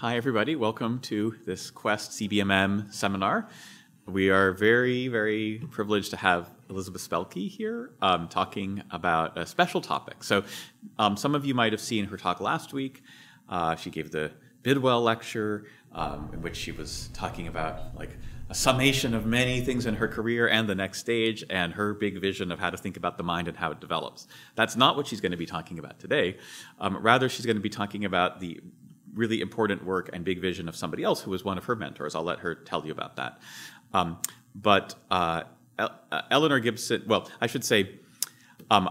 Hi, everybody. Welcome to this Quest CBMM seminar. We are very, very privileged to have Elizabeth Spelke here um, talking about a special topic. So, um, some of you might have seen her talk last week. Uh, she gave the Bidwell lecture, um, in which she was talking about like a summation of many things in her career and the next stage, and her big vision of how to think about the mind and how it develops. That's not what she's going to be talking about today. Um, rather, she's going to be talking about the really important work and big vision of somebody else who was one of her mentors. I'll let her tell you about that. Um, but uh, uh Eleanor Gibson, well, I should say, um,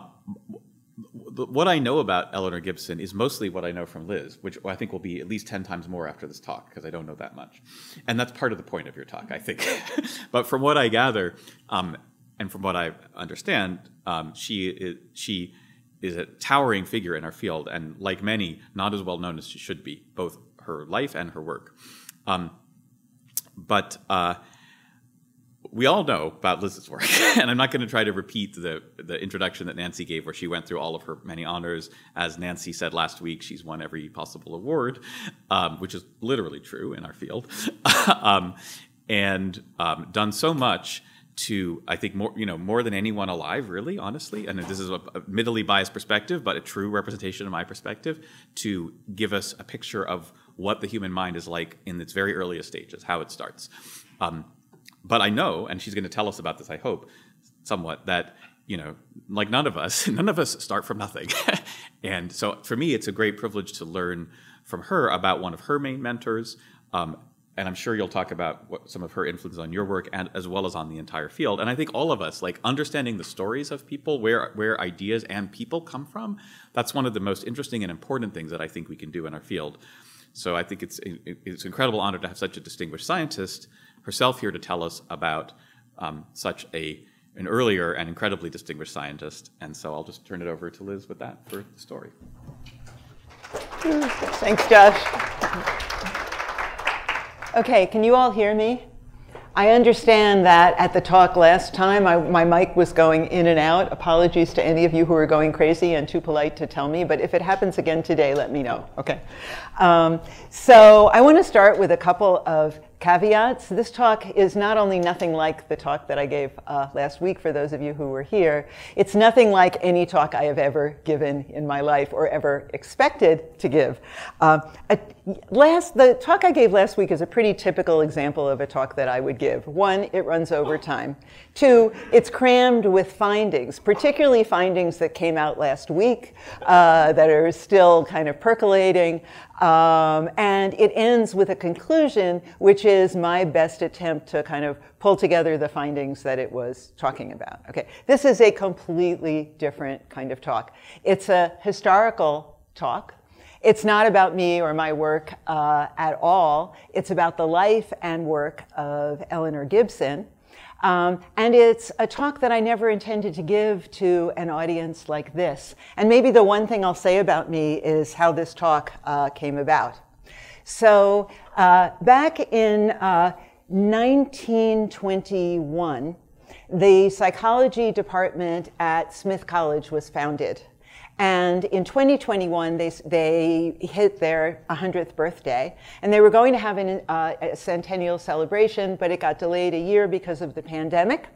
what I know about Eleanor Gibson is mostly what I know from Liz, which I think will be at least 10 times more after this talk, because I don't know that much. And that's part of the point of your talk, I think. but from what I gather, um, and from what I understand, um, she, she is a towering figure in our field, and like many, not as well known as she should be, both her life and her work. Um, but uh, we all know about Liz's work, and I'm not going to try to repeat the, the introduction that Nancy gave, where she went through all of her many honors. As Nancy said last week, she's won every possible award, um, which is literally true in our field, um, and um, done so much to I think more you know more than anyone alive, really, honestly. And this is a, admittedly biased perspective, but a true representation of my perspective to give us a picture of what the human mind is like in its very earliest stages, how it starts. Um, but I know, and she's going to tell us about this, I hope, somewhat, that, you know, like none of us, none of us start from nothing. and so for me, it's a great privilege to learn from her about one of her main mentors. Um, and I'm sure you'll talk about what, some of her influence on your work and as well as on the entire field. And I think all of us, like understanding the stories of people, where where ideas and people come from, that's one of the most interesting and important things that I think we can do in our field. So I think it's it's an incredible honor to have such a distinguished scientist herself here to tell us about um, such a an earlier and incredibly distinguished scientist. And so I'll just turn it over to Liz with that for the story. Thanks, Josh. Okay, can you all hear me? I understand that at the talk last time, I, my mic was going in and out. Apologies to any of you who are going crazy and too polite to tell me, but if it happens again today, let me know, okay? Um, so I want to start with a couple of caveats. This talk is not only nothing like the talk that I gave uh, last week for those of you who were here, it's nothing like any talk I have ever given in my life or ever expected to give. Uh, last, the talk I gave last week is a pretty typical example of a talk that I would give. One, it runs over time. Two, it's crammed with findings, particularly findings that came out last week uh, that are still kind of percolating. Um, and it ends with a conclusion, which is my best attempt to kind of pull together the findings that it was talking about. Okay, this is a completely different kind of talk. It's a historical talk. It's not about me or my work uh, at all. It's about the life and work of Eleanor Gibson. Um, and it's a talk that I never intended to give to an audience like this. And maybe the one thing I'll say about me is how this talk uh, came about. So uh, back in uh, 1921, the psychology department at Smith College was founded. And in 2021, they, they hit their 100th birthday. And they were going to have an, uh, a centennial celebration, but it got delayed a year because of the pandemic.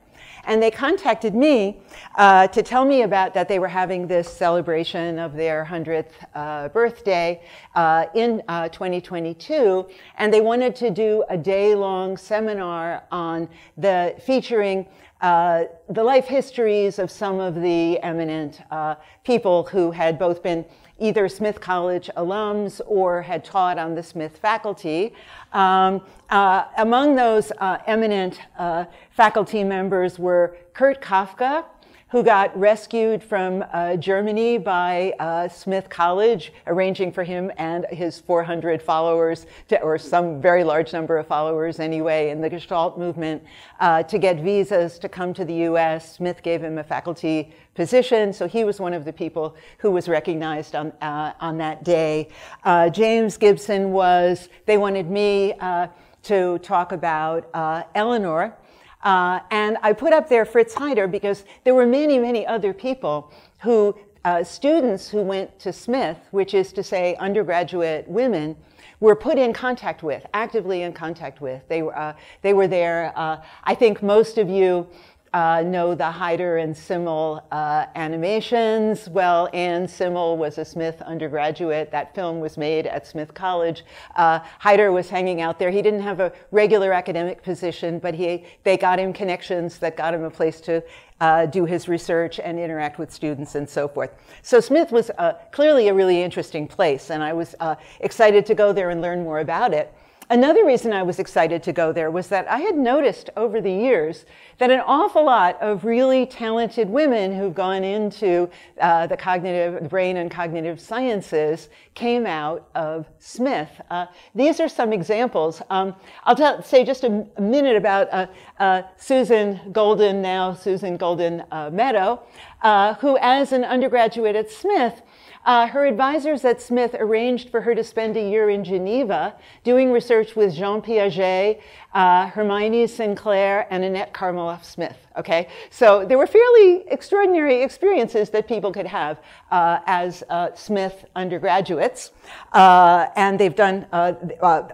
And they contacted me uh, to tell me about that they were having this celebration of their 100th uh, birthday uh, in uh, 2022. And they wanted to do a day long seminar on the featuring uh, the life histories of some of the eminent uh, people who had both been either Smith College alums or had taught on the Smith faculty. Um, uh, among those uh, eminent uh, faculty members were Kurt Koffka, who got rescued from uh, Germany by uh, Smith College, arranging for him and his 400 followers, to, or some very large number of followers anyway, in the Gestalt movement, uh, to get visas to come to the US. Smith gave him a faculty position, so he was one of the people who was recognized on, uh, on that day. Uh, James Gibson was, they wanted me uh, to talk about Eleanor. Uh, and I put up there Fritz Heider because there were many, many other people who, uh, students who went to Smith, which is to say undergraduate women, were put in contact with, actively in contact with. They, uh, they were there. Uh, I think most of you uh, know the Heider and Simmel uh, animations. Well, Ann Simmel was a Smith undergraduate. That film was made at Smith College. Uh, Heider was hanging out there. He didn't have a regular academic position, but he, they got him connections that got him a place to uh, do his research and interact with students and so forth. So Smith was uh, clearly a really interesting place, and I was uh, excited to go there and learn more about it. Another reason I was excited to go there was that I had noticed over the years that an awful lot of really talented women who've gone into uh, the cognitive, brain and cognitive sciences came out of Smith. Uh, these are some examples. Um, I'll tell, say just a, a minute about uh, uh Susan Goldin, now Susan Goldin uh, Meadow, uh, who as an undergraduate at Smith uh, her advisors at Smith arranged for her to spend a year in Geneva doing research with Jean Piaget, uh, Hermione Sinclair, and Annette Karmiloff Smith. Okay, so there were fairly extraordinary experiences that people could have uh, as uh, Smith undergraduates, uh, and they've done. Uh,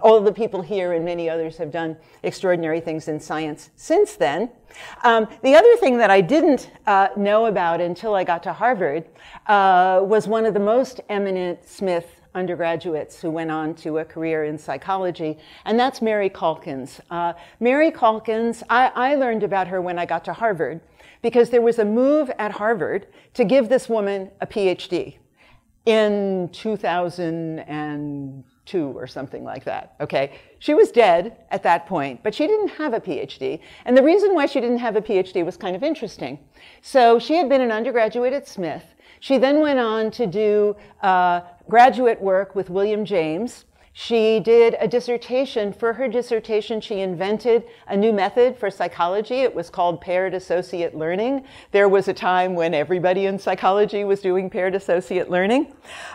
all the people here and many others have done extraordinary things in science since then. Um, the other thing that I didn't uh, know about until I got to Harvard uh, was one of the most eminent Smith undergraduates who went on to a career in psychology, and that's Mary Calkins. Uh, Mary Calkins, I, I learned about her when I got to Harvard because there was a move at Harvard to give this woman a PhD in 2000 and two or something like that. Okay, she was dead at that point, but she didn't have a PhD. And the reason why she didn't have a PhD was kind of interesting. So she had been an undergraduate at Smith. She then went on to do uh, graduate work with William James. She did a dissertation. For her dissertation, she invented a new method for psychology. It was called paired associate learning. There was a time when everybody in psychology was doing paired associate learning.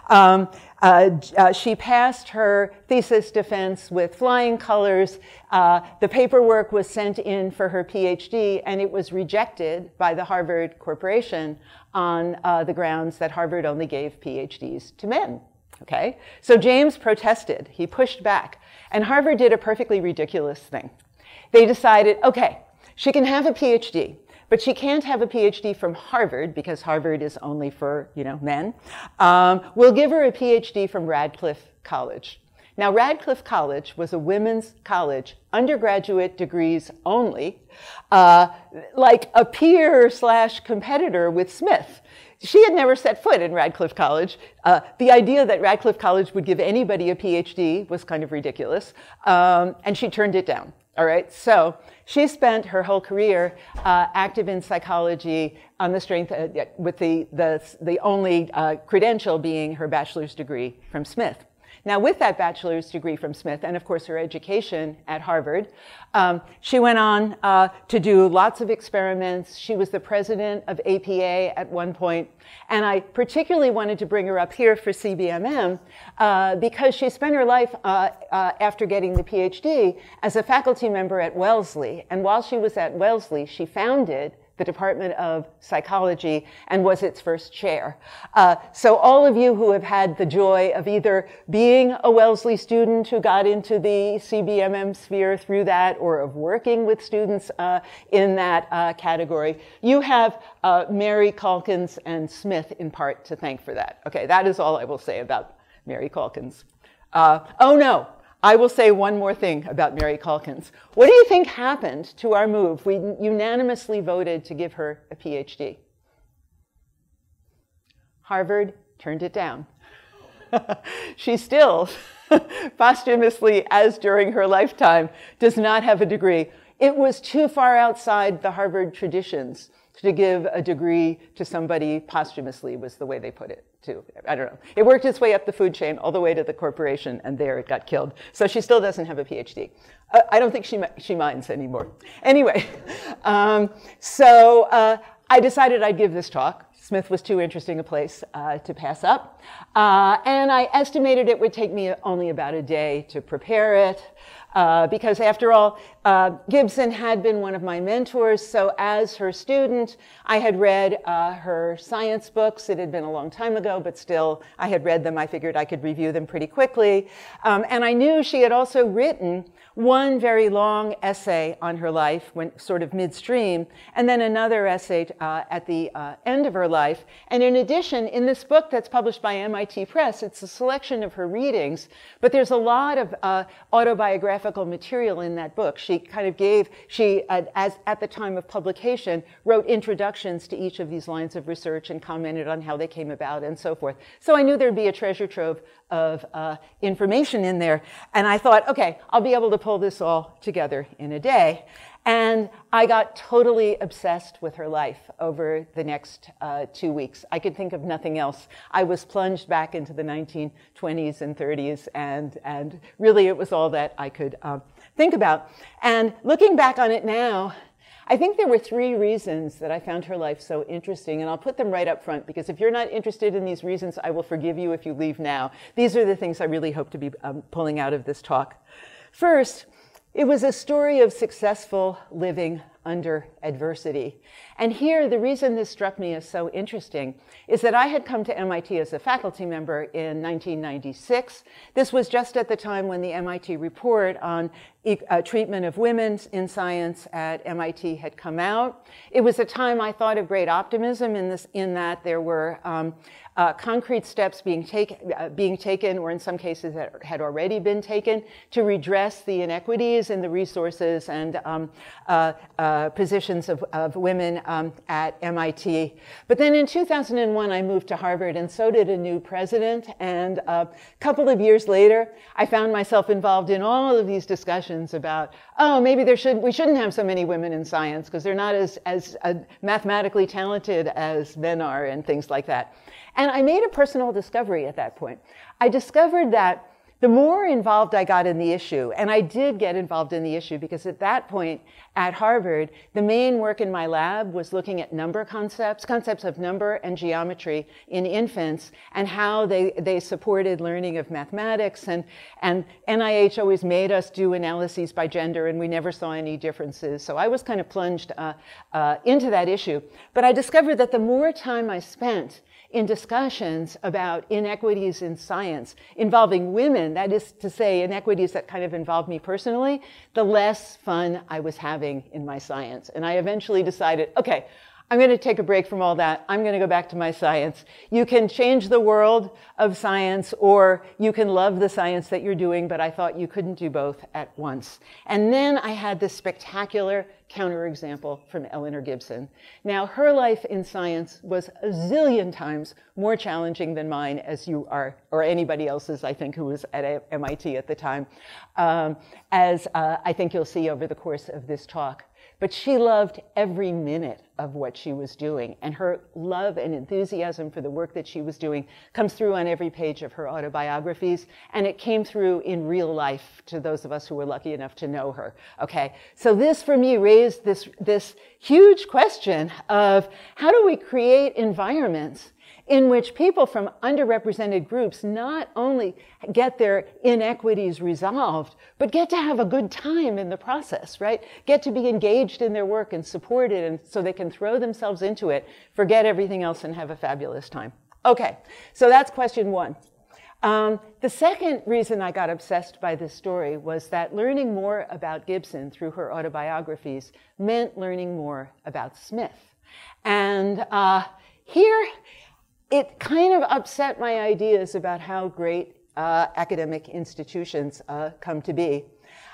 Um, uh, uh, she passed her thesis defense with flying colors. Uh, the paperwork was sent in for her PhD, and it was rejected by the Harvard Corporation on uh, the grounds that Harvard only gave PhDs to men. Okay? So James protested. He pushed back. And Harvard did a perfectly ridiculous thing. They decided, okay, she can have a PhD, but she can't have a PhD from Harvard because Harvard is only for, you know, men. Um, we'll give her a PhD from Radcliffe College. Now, Radcliffe College was a women's college, undergraduate degrees only, uh, like a peer slash competitor with Smith. She had never set foot in Radcliffe College. Uh, the idea that Radcliffe College would give anybody a PhD was kind of ridiculous, um, and she turned it down. All right, so she spent her whole career uh, active in psychology on the strength of, with the, the, the only uh, credential being her bachelor's degree from Smith. Now, with that bachelor's degree from Smith, and of course her education at Harvard, um, she went on uh, to do lots of experiments. She was the president of APA at one point, and I particularly wanted to bring her up here for CBMM uh, because she spent her life uh, uh, after getting the PhD as a faculty member at Wellesley. And while she was at Wellesley, she founded the Department of Psychology, and was its first chair. Uh, so all of you who have had the joy of either being a Wellesley student who got into the CBMM sphere through that, or of working with students uh, in that uh, category, you have uh, Mary Calkins and Smith in part to thank for that. Okay, that is all I will say about Mary Calkins. Uh, oh no, I will say one more thing about Mary Calkins. What do you think happened to our move? We unanimously voted to give her a PhD. Harvard turned it down. she still, posthumously, as during her lifetime, does not have a degree. It was too far outside the Harvard traditions to give a degree to somebody posthumously, was the way they put it I don't know. It worked its way up the food chain all the way to the corporation, and there it got killed. So she still doesn't have a PhD. Uh, I don't think she, she minds anymore. Anyway, um, so uh, I decided I'd give this talk Smith was too interesting a place uh, to pass up. Uh, and I estimated it would take me only about a day to prepare it. Uh, because after all, uh, Gibson had been one of my mentors. So as her student, I had read uh, her science books. It had been a long time ago, but still, I had read them. I figured I could review them pretty quickly. Um, and I knew she had also written one very long essay on her life, when sort of midstream, and then another essay uh, at the uh, end of her life. And in addition, in this book that's published by MIT Press, it's a selection of her readings, but there's a lot of uh, autobiographical material in that book. She kind of gave, she, uh, as at the time of publication, wrote introductions to each of these lines of research and commented on how they came about and so forth. So I knew there'd be a treasure trove of uh, information in there. And I thought, okay, I'll be able to pull this all together in a day. And I got totally obsessed with her life over the next uh, two weeks. I could think of nothing else. I was plunged back into the 1920s and 30s, and, and really it was all that I could um, think about. And looking back on it now, I think there were three reasons that I found her life so interesting, and I'll put them right up front because if you're not interested in these reasons, I will forgive you if you leave now. These are the things I really hope to be um, pulling out of this talk. First, it was a story of successful living under adversity. And here, the reason this struck me as so interesting is that I had come to MIT as a faculty member in 1996. This was just at the time when the MIT report on uh, treatment of women in science at MIT had come out. It was a time I thought of great optimism in, this, in that there were um, uh, concrete steps being, take, uh, being taken, or in some cases that had already been taken, to redress the inequities in the resources and um, uh, uh positions of, of women um, at MIT. But then in 2001, I moved to Harvard, and so did a new president. And a couple of years later, I found myself involved in all of these discussions about, oh, maybe there should, we shouldn't have so many women in science because they're not as, as uh, mathematically talented as men are, and things like that. And I made a personal discovery at that point. I discovered that the more involved I got in the issue, and I did get involved in the issue because at that point at Harvard, the main work in my lab was looking at number concepts, concepts of number and geometry in infants, and how they, they supported learning of mathematics. And, and NIH always made us do analyses by gender, and we never saw any differences. So I was kind of plunged uh, uh, into that issue. But I discovered that the more time I spent in discussions about inequities in science involving women, that is to say, inequities that kind of involved me personally, the less fun I was having in my science. And I eventually decided, okay, I'm going to take a break from all that. I'm going to go back to my science. You can change the world of science or you can love the science that you're doing, but I thought you couldn't do both at once. And then I had this spectacular counterexample from Eleanor Gibson. Now, her life in science was a zillion times more challenging than mine, as you are, or anybody else's, I think, who was at MIT at the time, um, as uh, I think you'll see over the course of this talk. But she loved every minute of what she was doing. And her love and enthusiasm for the work that she was doing comes through on every page of her autobiographies. And it came through in real life to those of us who were lucky enough to know her. Okay. So this for me raised this, this huge question of how do we create environments in which people from underrepresented groups not only get their inequities resolved, but get to have a good time in the process, right? Get to be engaged in their work and supported and so they can throw themselves into it, forget everything else and have a fabulous time. Okay, so that's question one. Um, the second reason I got obsessed by this story was that learning more about Gibson through her autobiographies meant learning more about Smith. And uh, here, it kind of upset my ideas about how great uh, academic institutions uh, come to be.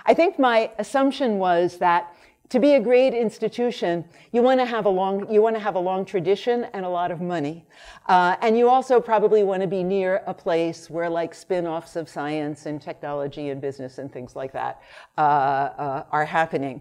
I think my assumption was that to be a great institution, you want to have a long, you want to have a long tradition and a lot of money. Uh, and you also probably want to be near a place where like spin-offs of science and technology and business and things like that uh, uh, are happening.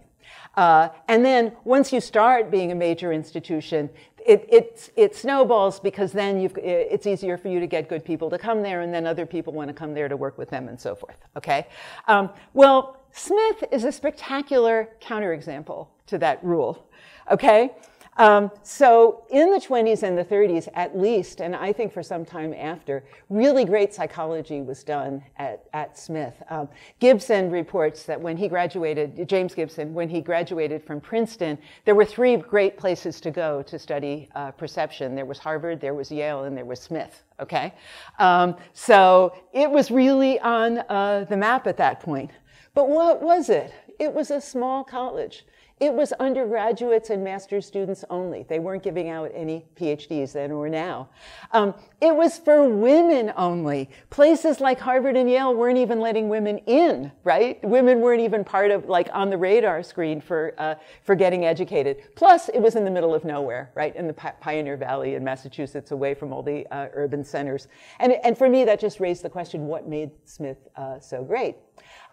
Uh, and then once you start being a major institution, it, it, it snowballs because then it's easier for you to get good people to come there, and then other people want to come there to work with them and so forth. Okay? Um, well, Smith is a spectacular counterexample to that rule. Okay? Um, so in the 20s and the 30s, at least, and I think for some time after, really great psychology was done at, at Smith. Um, Gibson reports that when he graduated, James Gibson, when he graduated from Princeton, there were three great places to go to study uh, perception. There was Harvard, there was Yale, and there was Smith okay? Um, so it was really on uh, the map at that point. But what was it? It was a small college. It was undergraduates and master's students only. They weren't giving out any PhDs then or now. Um, it was for women only. Places like Harvard and Yale weren't even letting women in, right? Women weren't even part of, like, on the radar screen for, uh, for getting educated. Plus, it was in the middle of nowhere, right? In the Pioneer Valley in Massachusetts, away from all the uh, urban centers. And, and for me, that just raised the question, what made Smith uh, so great?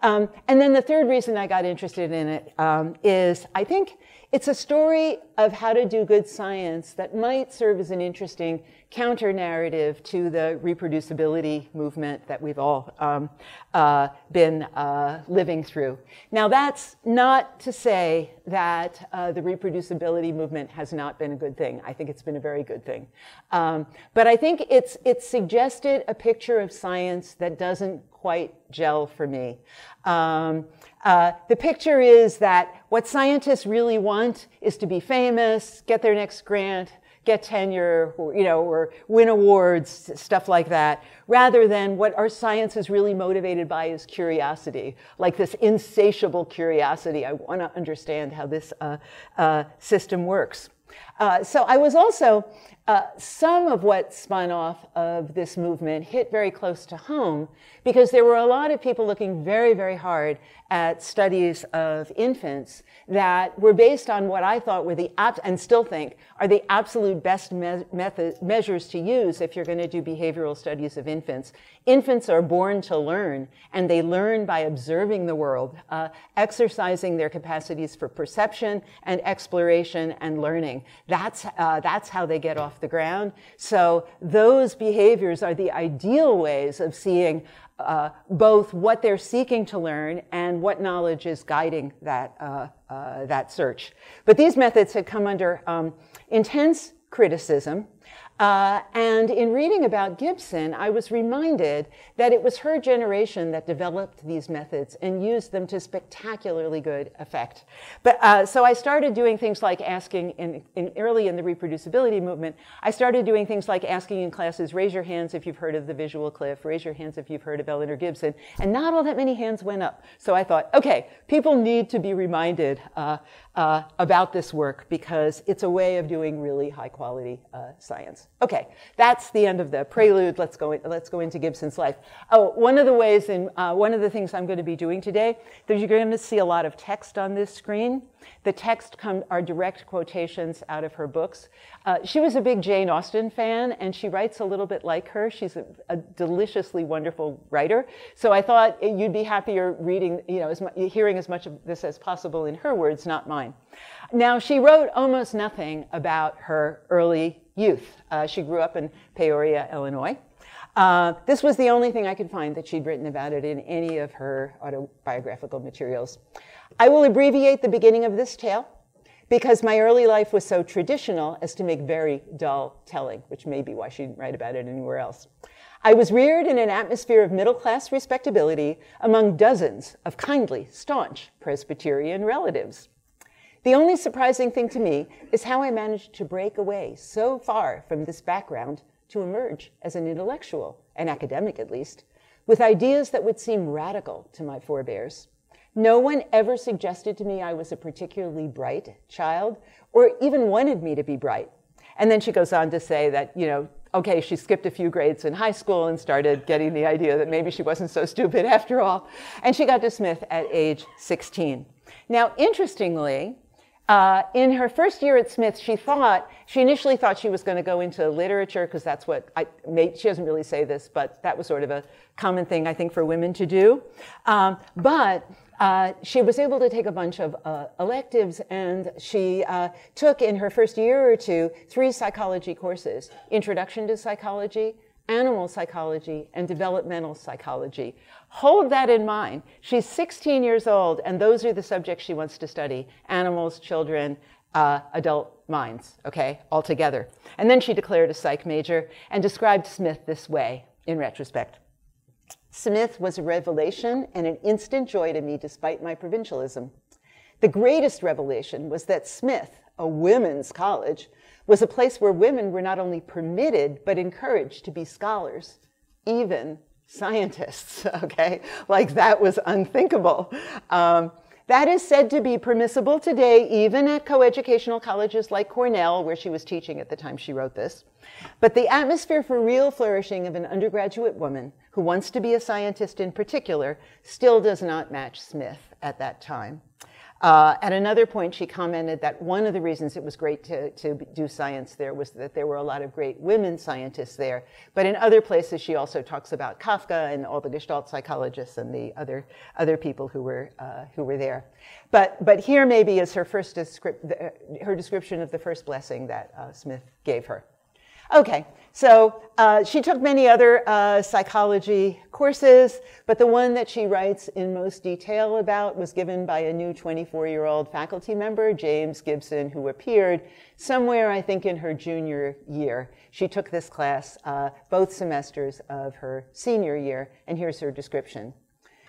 Um, and then the third reason I got interested in it um, is I think it's a story of how to do good science that might serve as an interesting counter narrative to the reproducibility movement that we've all um, uh, been uh, living through. Now, that's not to say that uh, the reproducibility movement has not been a good thing. I think it's been a very good thing. Um, but I think it's, it's suggested a picture of science that doesn't quite gel for me. Um, uh, the picture is that what scientists really want is to be famous, get their next grant, get tenure, or, you know, or win awards, stuff like that, rather than what our science is really motivated by is curiosity, like this insatiable curiosity. I want to understand how this uh, uh, system works. Uh, so I was also uh, some of what spun off of this movement hit very close to home because there were a lot of people looking very, very hard at studies of infants that were based on what I thought were the, and still think, are the absolute best me- method, measures to use if you're going to do behavioral studies of infants. Infants are born to learn, and they learn by observing the world, uh, exercising their capacities for perception and exploration and learning. That's, uh, that's how they get off the ground. So those behaviors are the ideal ways of seeing uh, both what they're seeking to learn and what knowledge is guiding that, uh, uh, that search. But these methods had come under um, intense criticism uh, and in reading about Gibson, I was reminded that it was her generation that developed these methods and used them to spectacularly good effect. But uh, so I started doing things like asking in, in, early in the reproducibility movement. I started doing things like asking in classes, raise your hands if you've heard of the visual cliff, raise your hands if you've heard of Eleanor Gibson, and not all that many hands went up. So I thought, okay, people need to be reminded uh, uh, about this work because it's a way of doing really high quality uh, science. Okay, that's the end of the prelude. Let's go, in, let's go into Gibson's life. Oh, one of the ways and uh, one of the things I'm going to be doing today, that you're going to see a lot of text on this screen. The text come, are direct quotations out of her books. Uh, she was a big Jane Austen fan, and she writes a little bit like her. She's a, a deliciously wonderful writer. So I thought you'd be happier reading, you know, as hearing as much of this as possible in her words, not mine. Now, she wrote almost nothing about her early youth. Uh, she grew up in Peoria, Illinois. Uh, this was the only thing I could find that she'd written about it in any of her autobiographical materials. I will abbreviate the beginning of this tale because my early life was so traditional as to make very dull telling, which may be why she didn't write about it anywhere else. I was reared in an atmosphere of middle class respectability among dozens of kindly, staunch Presbyterian relatives. The only surprising thing to me is how I managed to break away so far from this background to emerge as an intellectual, an academic at least, with ideas that would seem radical to my forebears. No one ever suggested to me I was a particularly bright child or even wanted me to be bright. And then she goes on to say that, you know, okay, she skipped a few grades in high school and started getting the idea that maybe she wasn't so stupid after all. And she got to Smith at age 16. Now, interestingly, uh, in her first year at Smith, she thought, she initially thought she was going to go into literature because that's what I made, she doesn't really say this, but that was sort of a common thing I think for women to do. Um, but uh, she was able to take a bunch of uh, electives and she uh, took in her first year or two three psychology courses Introduction to Psychology, Animal Psychology, and Developmental Psychology. Hold that in mind. She's 16 years old, and those are the subjects she wants to study animals, children, uh, adult minds, okay, altogether. And then she declared a psych major and described Smith this way in retrospect. Smith was a revelation and an instant joy to me despite my provincialism. The greatest revelation was that Smith, a women's college, was a place where women were not only permitted but encouraged to be scholars, even scientists, okay? Like that was unthinkable. Um, that is said to be permissible today, even at coeducational colleges like Cornell, where she was teaching at the time she wrote this. But the atmosphere for real flourishing of an undergraduate woman who wants to be a scientist in particular still does not match Smith at that time. Uh, at another point, she commented that one of the reasons it was great to, to do science there was that there were a lot of great women scientists there. But in other places, she also talks about Koffka and all the Gestalt psychologists and the other, other people who were, uh, who were there. But, but here maybe is her, first descrip- her description of the first blessing that uh, Smith gave her. Okay, so uh, she took many other uh, psychology courses, but the one that she writes in most detail about was given by a new 24 year old faculty member, James Gibson, who appeared somewhere, I think, in her junior year. She took this class uh, both semesters of her senior year, and here's her description.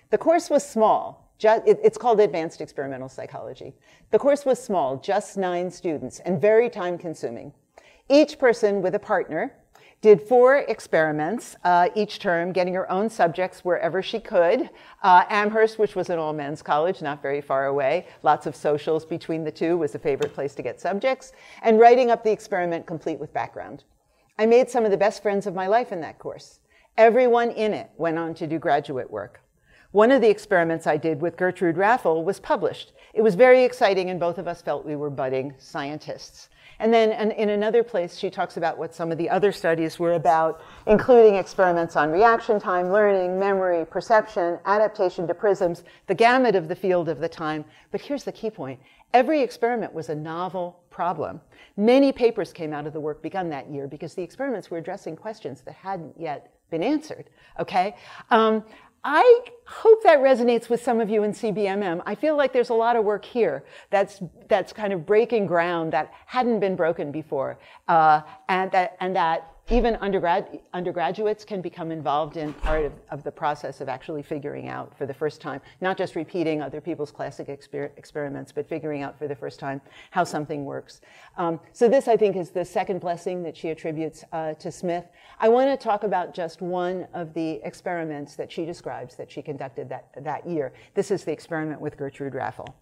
The course was small, it's called Advanced Experimental Psychology. The course was small, just nine students, and very time consuming. Each person with a partner did four experiments uh, each term, getting her own subjects wherever she could. Uh, Amherst, which was an all men's college, not very far away, lots of socials between the two, was a favorite place to get subjects, and writing up the experiment complete with background. I made some of the best friends of my life in that course. Everyone in it went on to do graduate work. One of the experiments I did with Gertrude Raffel was published. It was very exciting, and both of us felt we were budding scientists. And then in another place, she talks about what some of the other studies were about, including experiments on reaction time, learning, memory, perception, adaptation to prisms, the gamut of the field of the time. But here's the key point. Every experiment was a novel problem. Many papers came out of the work begun that year because the experiments were addressing questions that hadn't yet been answered, okay? Um, I hope that resonates with some of you in CBMM. I feel like there's a lot of work here that's, that's kind of breaking ground that hadn't been broken before, uh, and, that, and that even undergrad, undergraduates can become involved in part of, of, the process of actually figuring out for the first time, not just repeating other people's classic exper experiments, but figuring out for the first time how something works. Um, so this, I think, is the second blessing that she attributes uh, to Smith. I want to talk about just one of the experiments that she describes that she conducted that, that year. This is the experiment with Gertrude Raffel.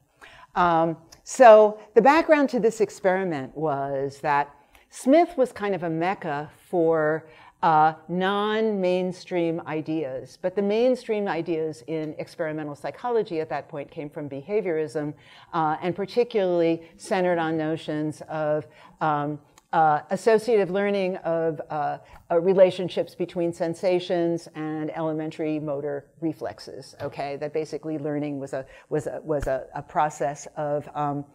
Um, so the background to this experiment was that Smith was kind of a mecca for uh, non mainstream ideas. But the mainstream ideas in experimental psychology at that point came from behaviorism uh, and particularly centered on notions of. Um, uh, associative learning of uh, uh, relationships between sensations and elementary motor reflexes. Okay, that basically learning was a was a, was a, a process of um,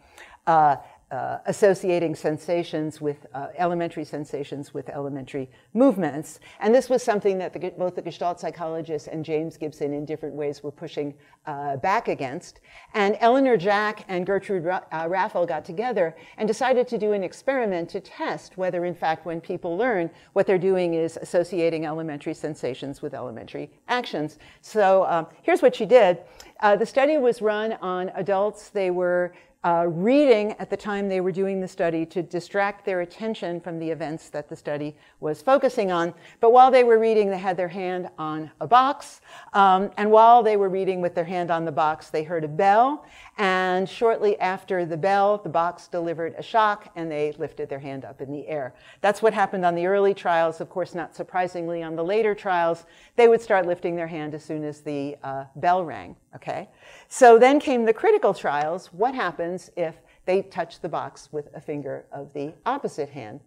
uh, associating sensations with uh, elementary sensations with elementary movements. And this was something that the, both the Gestalt psychologists and James Gibson in different ways were pushing uh, back against. And Eleanor Jack and Gertrude Ra- uh, Raffel got together and decided to do an experiment to test whether, in fact, when people learn, what they're doing is associating elementary sensations with elementary actions. So um, here's what she did. Uh, the study was run on adults. They were uh, reading at the time they were doing the study to distract their attention from the events that the study was focusing on. But while they were reading, they had their hand on a box. Um, and while they were reading with their hand on the box, they heard a bell. And shortly after the bell, the box delivered a shock and they lifted their hand up in the air. That's what happened on the early trials. Of course, not surprisingly, on the later trials, they would start lifting their hand as soon as the uh, bell rang. Okay? So then came the critical trials. What happens if they touch the box with a finger of the opposite hand?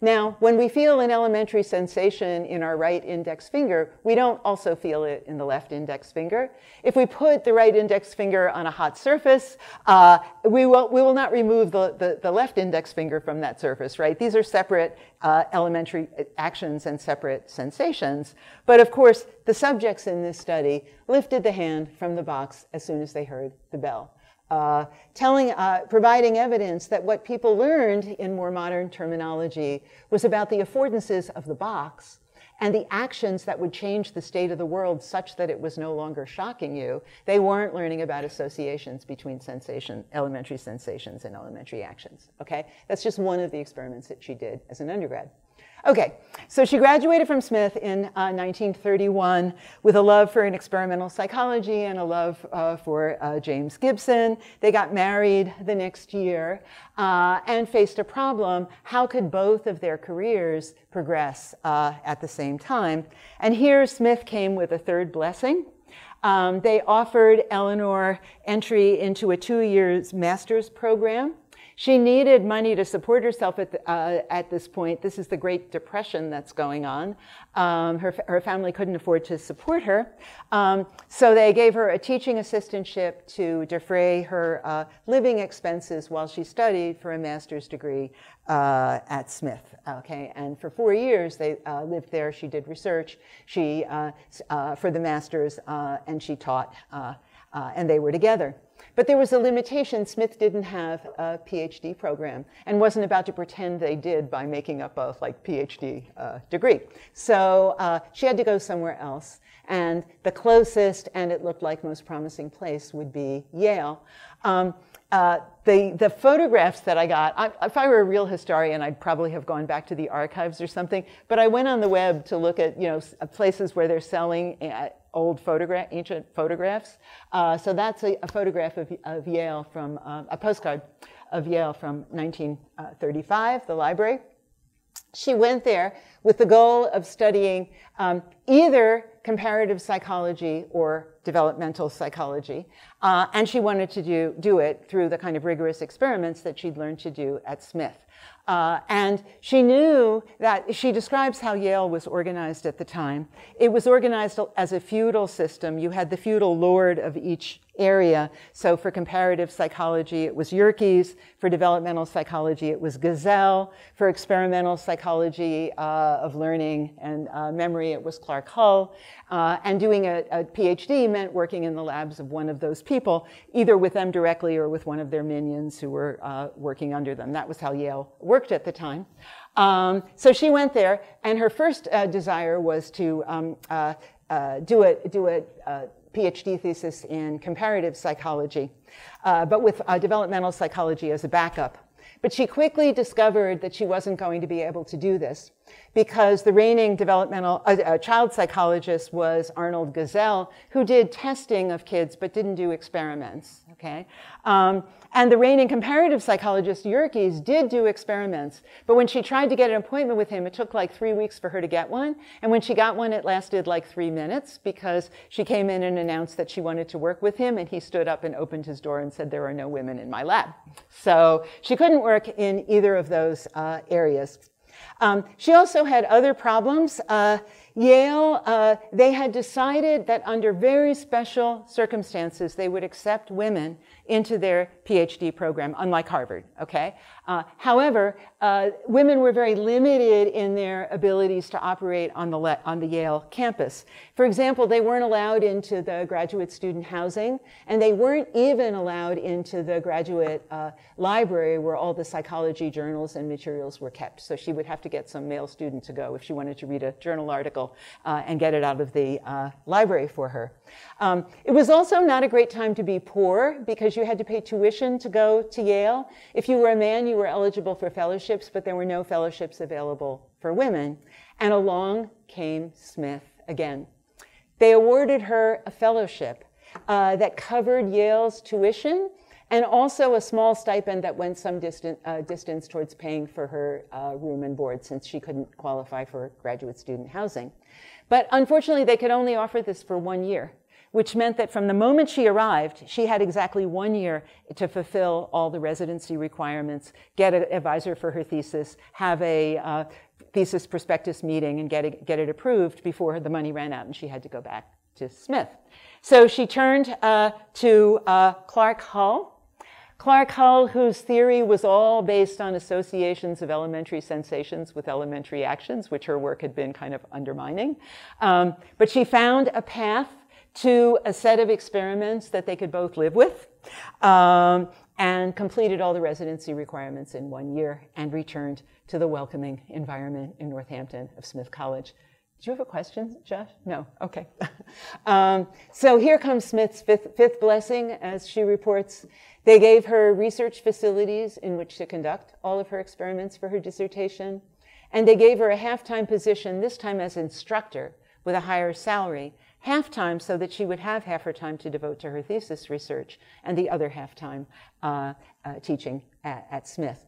Now, when we feel an elementary sensation in our right index finger, we don't also feel it in the left index finger. If we put the right index finger on a hot surface, uh, we, will, we will not remove the, the, the, left index finger from that surface, right? These are separate uh, elementary actions and separate sensations. But of course, the subjects in this study lifted the hand from the box as soon as they heard the bell. Uh, telling, uh, providing evidence that what people learned in more modern terminology was about the affordances of the box and the actions that would change the state of the world such that it was no longer shocking you. They weren't learning about associations between sensation, elementary sensations and elementary actions. Okay, that's just one of the experiments that she did as an undergrad. Okay, so she graduated from Smith in uh, 1931 with a love for an experimental psychology and a love uh, for uh, James Gibson. They got married the next year uh, and faced a problem. How could both of their careers progress uh, at the same time? And here Smith came with a third blessing. Um, they offered Eleanor entry into a two years master's program she needed money to support herself at, the, uh, at this point. This is the Great Depression that's going on. Um, her, her family couldn't afford to support her. Um, so they gave her a teaching assistantship to defray her uh, living expenses while she studied for a master's degree uh, at Smith. Okay, and for four years they uh, lived there. She did research. She uh, uh, for the master's, and she taught, and they were together. But there was a limitation. Smith didn't have a PhD program and wasn't about to pretend they did by making up a like PhD uh, degree. So uh, she had to go somewhere else. And the closest and it looked like most promising place would be Yale. Um, uh, the, the photographs that I got, I, if I were a real historian, I'd probably have gone back to the archives or something. But I went on the web to look at you know places where they're selling uh, old photograph, ancient photographs. Uh, so that's a, a, photograph of, of Yale from, uh, a postcard of Yale from 1935, the library. She went there with the goal of studying um, either comparative psychology or developmental psychology. Uh, and she wanted to do, do it through the kind of rigorous experiments that she'd learned to do at Smith. Uh, and she knew that she describes how Yale was organized at the time. It was organized as a feudal system. You had the feudal lord of each area. So for comparative psychology, it was Yerkes. For developmental psychology, it was Gesell. For experimental psychology uh, of learning and uh, memory, it was Clark Hull. Uh, and doing a, a, PhD meant working in the labs of one of those people, either with them directly or with one of their minions who were uh, working under them. That was how Yale worked at the time. Um, so she went there, and her first uh, desire was to um, uh, do a, do a PhD thesis in comparative psychology, uh, but with uh, developmental psychology as a backup. But she quickly discovered that she wasn't going to be able to do this because the reigning developmental uh, uh, child psychologist was Arnold Gesell, who did testing of kids but didn't do experiments. Okay, um, and the reigning comparative psychologist Yerkes did do experiments, but when she tried to get an appointment with him, it took like three weeks for her to get one. And when she got one, it lasted like three minutes because she came in and announced that she wanted to work with him, and he stood up and opened his door and said, "There are no women in my lab." So she couldn't work in either of those uh, areas. Um, she also had other problems. Uh, Yale, uh, they had decided that under very special circumstances, they would accept women into their PhD program, unlike Harvard, okay? Uh, however, uh, women were very limited in their abilities to operate on the, on the Yale campus. For example, they weren't allowed into the graduate student housing, and they weren't even allowed into the graduate uh, library where all the psychology journals and materials were kept. So she would have to get some male student to go if she wanted to read a journal article uh, and get it out of the uh, library for her. Um, it was also not a great time to be poor because you had to pay tuition to go to Yale. If you were a man, you were eligible for fellowships, but there were no fellowships available for women. And along came Smith again. They awarded her a fellowship uh, that covered Yale's tuition and also a small stipend that went some distant, uh, distance towards paying for her uh, room and board since she couldn't qualify for graduate student housing. But unfortunately, they could only offer this for one year which meant that from the moment she arrived, she had exactly one year to fulfill all the residency requirements, get an advisor for her thesis, have a uh, thesis prospectus meeting, and get it, get it approved before the money ran out and she had to go back to Smith. So she turned uh, to uh, Clark Hull. Clark Hull, whose theory was all based on associations of elementary sensations with elementary actions, which her work had been kind of undermining. Um, but she found a path to a set of experiments that they could both live with, um, and completed all the residency requirements in one year and returned to the welcoming environment in Northampton of Smith College. Do you have a question, Josh? No? Okay. um, so here comes Smith's fifth, fifth blessing, as she reports. They gave her research facilities in which to conduct all of her experiments for her dissertation, and they gave her a half time position, this time as instructor, with a higher salary, half time so that she would have half her time to devote to her thesis research and the other half time uh, uh, teaching at, at, Smith.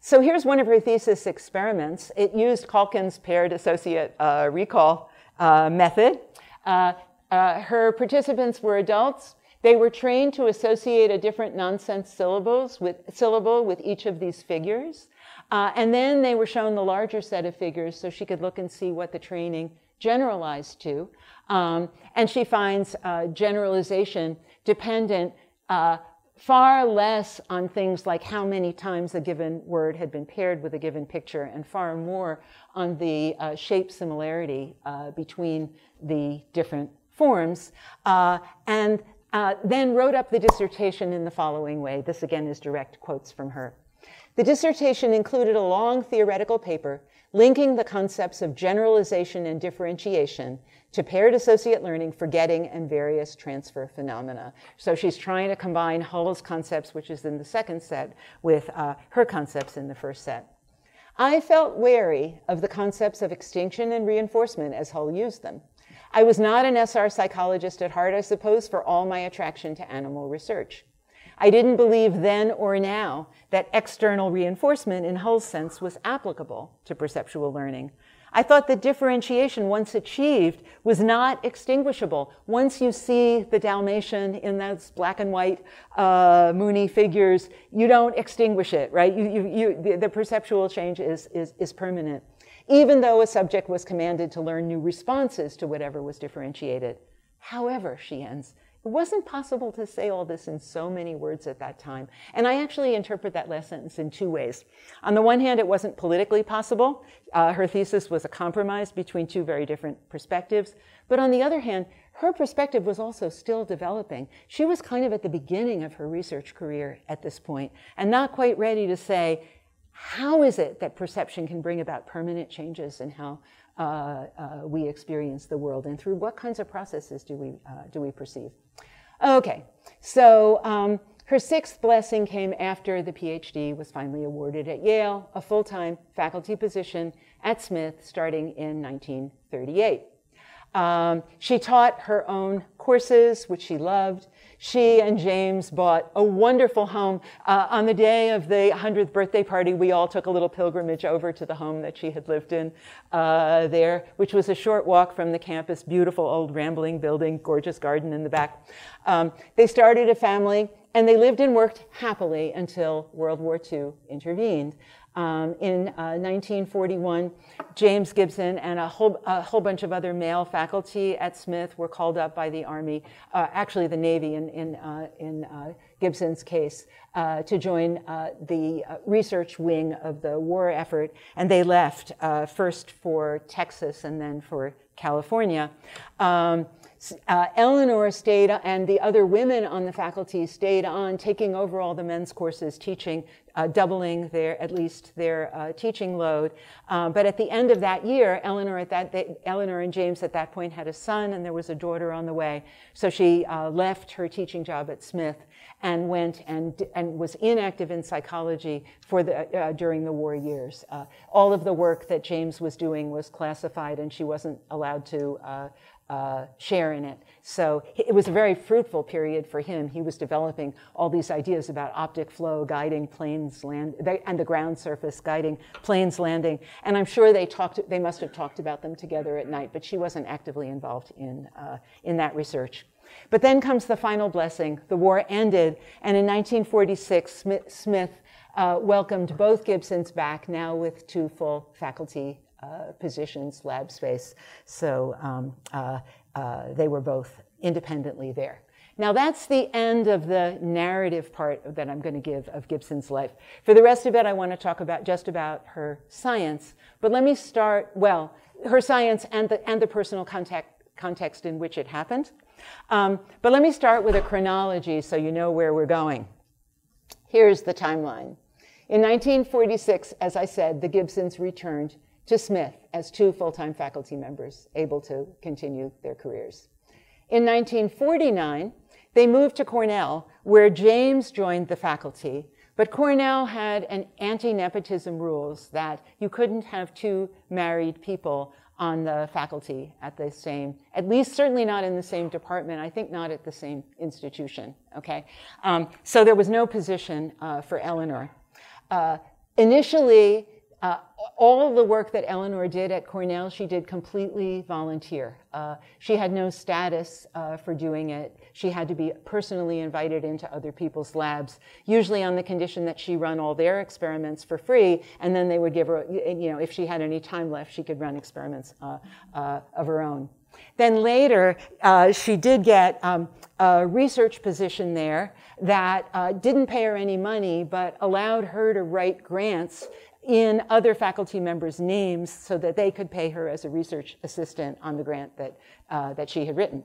So here's one of her thesis experiments. It used Calkin's paired associate uh, recall uh, method. Uh, uh, her participants were adults. They were trained to associate a different nonsense syllables with, syllable with each of these figures. and then they were shown the larger set of figures so she could look and see what the training generalized to. Um, and she finds uh, generalization dependent uh, far less on things like how many times a given word had been paired with a given picture and far more on the uh, shape similarity uh, between the different forms. Uh, and uh, then wrote up the dissertation in the following way. This again is direct quotes from her. The dissertation included a long theoretical paper linking the concepts of generalization and differentiation to paired associate learning, forgetting, and various transfer phenomena. So she's trying to combine Hull's concepts, which is in the second set, with uh, her concepts in the first set. I felt wary of the concepts of extinction and reinforcement as Hull used them. I was not an SR psychologist at heart, I suppose, for all my attraction to animal research. I didn't believe then or now that external reinforcement in Hull's sense was applicable to perceptual learning. I thought that differentiation, once achieved, was not extinguishable. Once you see the Dalmatian in those black and white uh, Mooney figures, you don't extinguish it, right? You, you, you, the, the perceptual change is, is, is permanent, even though a subject was commanded to learn new responses to whatever was differentiated. However, she ends, it wasn't possible to say all this in so many words at that time. And I actually interpret that last sentence in two ways. On the one hand, it wasn't politically possible. Uh, her thesis was a compromise between two very different perspectives. But on the other hand, her perspective was also still developing. She was kind of at the beginning of her research career at this point and not quite ready to say, how is it that perception can bring about permanent changes in how we experience the world and through what kinds of processes do we, uh, do we perceive? Okay, so um, her sixth blessing came after the PhD was finally awarded at Yale, a full time faculty position at Smith starting in 1938. Um, she taught her own courses, which she loved. She and James bought a wonderful home. Uh, on the day of the 100th birthday party, we all took a little pilgrimage over to the home that she had lived in uh, there, which was a short walk from the campus, beautiful old rambling building, gorgeous garden in the back. Um, they started a family and they lived and worked happily until World War II intervened. Um, in uh, 1941, James Gibson and a whole, a whole, bunch of other male faculty at Smith were called up by the Army, uh, actually the Navy in, in, uh, in uh, Gibson's case, uh, to join uh, the research wing of the war effort. And they left first for Texas and then for California. Um, uh, Eleanor stayed, and the other women on the faculty stayed on, taking over all the men's courses, teaching, uh, doubling their at least their uh, teaching load. Uh, but at the end of that year, Eleanor at that they, Eleanor and James at that point had a son, and there was a daughter on the way. So she uh, left her teaching job at Smith and went and and was inactive in psychology for the uh, during the war years. all of the work that James was doing was classified, and she wasn't allowed to uh, share in it. So it was a very fruitful period for him. He was developing all these ideas about optic flow guiding planes land and the ground surface guiding planes landing. And I'm sure they talked. They must have talked about them together at night. But she wasn't actively involved in uh, in that research. But then comes the final blessing. The war ended, and in 1946, Smith, uh, welcomed both Gibsons back, now with two full faculty uh, positions, lab space. So um, uh, uh, they were both independently there. Now that's the end of the narrative part that I'm going to give of Gibson's life. For the rest of it, I want to talk about just about her science. But let me start, well, her science and the, and the personal contact, context in which it happened. Um, but let me start with a chronology so you know where we're going. Here's the timeline. In 1946, as I said, the Gibsons returned to Smith as two full-time faculty members able to continue their careers. In 1949, they moved to Cornell, where James joined the faculty, but Cornell had an anti-nepotism rules that you couldn't have two married people on the faculty at the same, at least certainly not in the same department, I think not at the same institution, okay? Um, so there was no position uh, for Eleanor. Uh, initially, uh, all the work that Eleanor did at Cornell, she did completely volunteer. Uh, she had no status uh, for doing it. She had to be personally invited into other people's labs, usually on the condition that she run all their experiments for free, and then they would give her, you know, if she had any time left, she could run experiments uh, uh, of her own. Then later, uh, she did get um, a research position there that didn't pay her any money, but allowed her to write grants in other faculty members' names so that they could pay her as a research assistant on the grant that, uh, that she had written.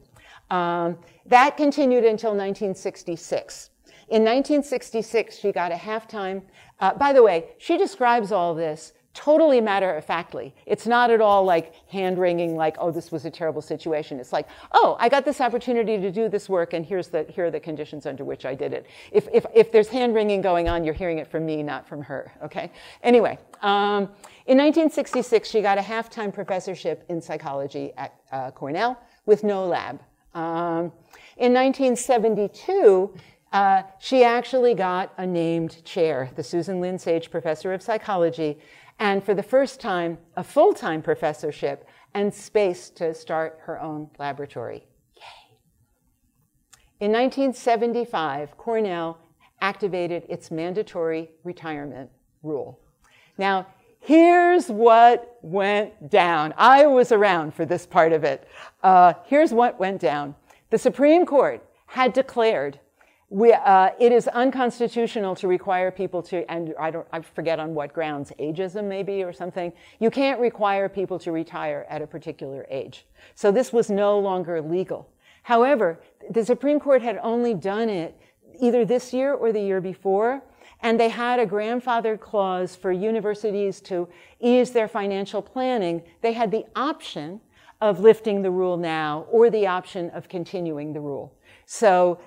Um, that continued until 1966. In 1966, she got a half-time. Uh, by the way, she describes all this totally matter of factly. It's not at all like hand wringing, like, oh, this was a terrible situation. It's like, oh, I got this opportunity to do this work, and here's the, here are the conditions under which I did it. If, if, if there's hand wringing going on, you're hearing it from me, not from her, okay? Anyway, um, in 1966, she got a half time professorship in psychology at uh, Cornell with no lab. Um, in 1972, uh, she actually got a named chair, the Susan Linn Sage Professor of Psychology, and for the first time, a full-time professorship and space to start her own laboratory. Yay. In 1975, Cornell activated its mandatory retirement rule. Now, here's what went down. I was around for this part of it. Uh, here's what went down. The Supreme Court had declared we, uh, it is unconstitutional to require people to, and I don't, I forget on what grounds, ageism maybe or something. You can't require people to retire at a particular age. So this was no longer legal. However, the Supreme Court had only done it either this year or the year before, and they had a grandfather clause for universities to ease their financial planning. They had the option of lifting the rule now or the option of continuing the rule. So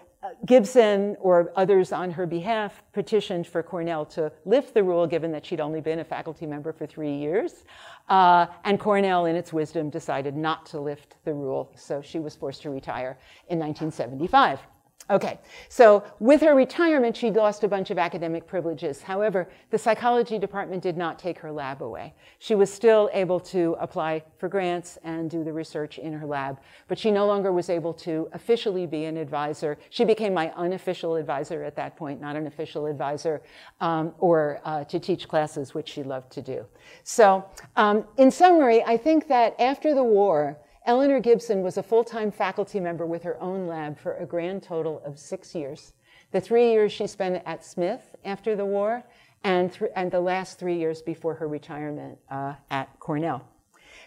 Gibson or others on her behalf petitioned for Cornell to lift the rule, given that she'd only been a faculty member for three years. Uh, and Cornell, in its wisdom, decided not to lift the rule, so she was forced to retire in 1975. Okay, so with her retirement, she lost a bunch of academic privileges. However, the psychology department did not take her lab away. She was still able to apply for grants and do the research in her lab, but she no longer was able to officially be an advisor. She became my unofficial advisor at that point, not an official advisor, um, or uh, to teach classes, which she loved to do. So um, in summary, I think that after the war, Eleanor Gibson was a full-time faculty member with her own lab for a grand total of six years. The three years she spent at Smith after the war, and, th- and the last three years before her retirement uh, at Cornell.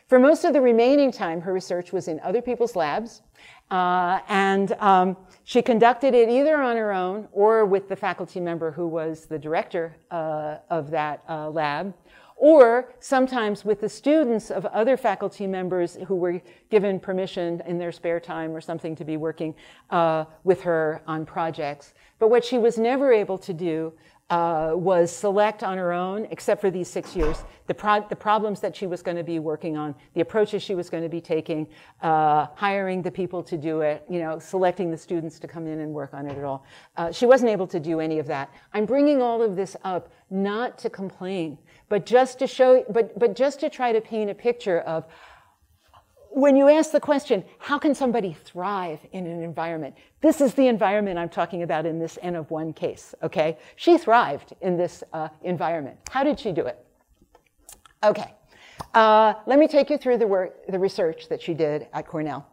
For most of the remaining time, her research was in other people's labs, uh, and um, she conducted it either on her own or with the faculty member who was the director uh, of that uh, lab, or sometimes with the students of other faculty members who were given permission in their spare time or something to be working uh, with her on projects. But what she was never able to do uh, was select on her own, except for these six years, the, pro- the problems that she was going to be working on, the approaches she was going to be taking, uh, hiring the people to do it, you know, selecting the students to come in and work on it at all. Uh, she wasn't able to do any of that. I'm bringing all of this up not to complain, but just to show, but, but just to try to paint a picture of when you ask the question, how can somebody thrive in an environment? This is the environment I'm talking about in this N of one case, okay? She thrived in this uh, environment. How did she do it? Okay, uh, let me take you through the work, the research that she did at Cornell.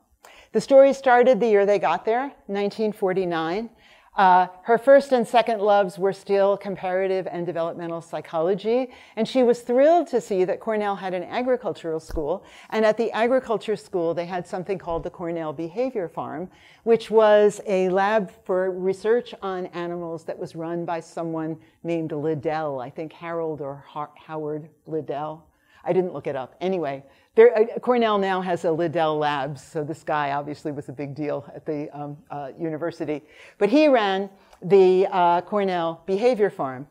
The story started the year they got there, 1949. Uh, her first and second loves were still comparative and developmental psychology, and she was thrilled to see that Cornell had an agricultural school. And at the agriculture school, they had something called the Cornell Behavior Farm, which was a lab for research on animals that was run by someone named Liddell, I think Harold or Howard Liddell. I didn't look it up. Anyway, there, uh, Cornell now has a Liddell Labs, so this guy obviously was a big deal at the um, uh, university. But he ran the uh, Cornell Behavior Farm.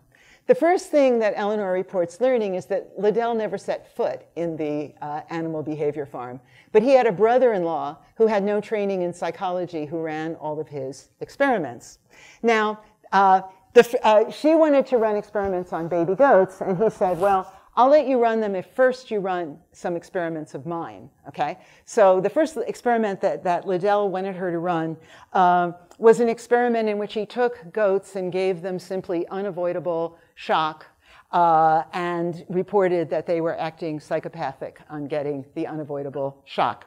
The first thing that Eleanor reports learning is that Liddell never set foot in the uh, animal behavior farm. But he had a brother-in-law who had no training in psychology who ran all of his experiments. Now, uh, the, uh, she wanted to run experiments on baby goats, and he said, well, I'll let you run them if first you run some experiments of mine, okay? So the first experiment that, that Liddell wanted her to run uh, was an experiment in which he took goats and gave them simply unavoidable shock uh, and reported that they were acting psychopathic on getting the unavoidable shock.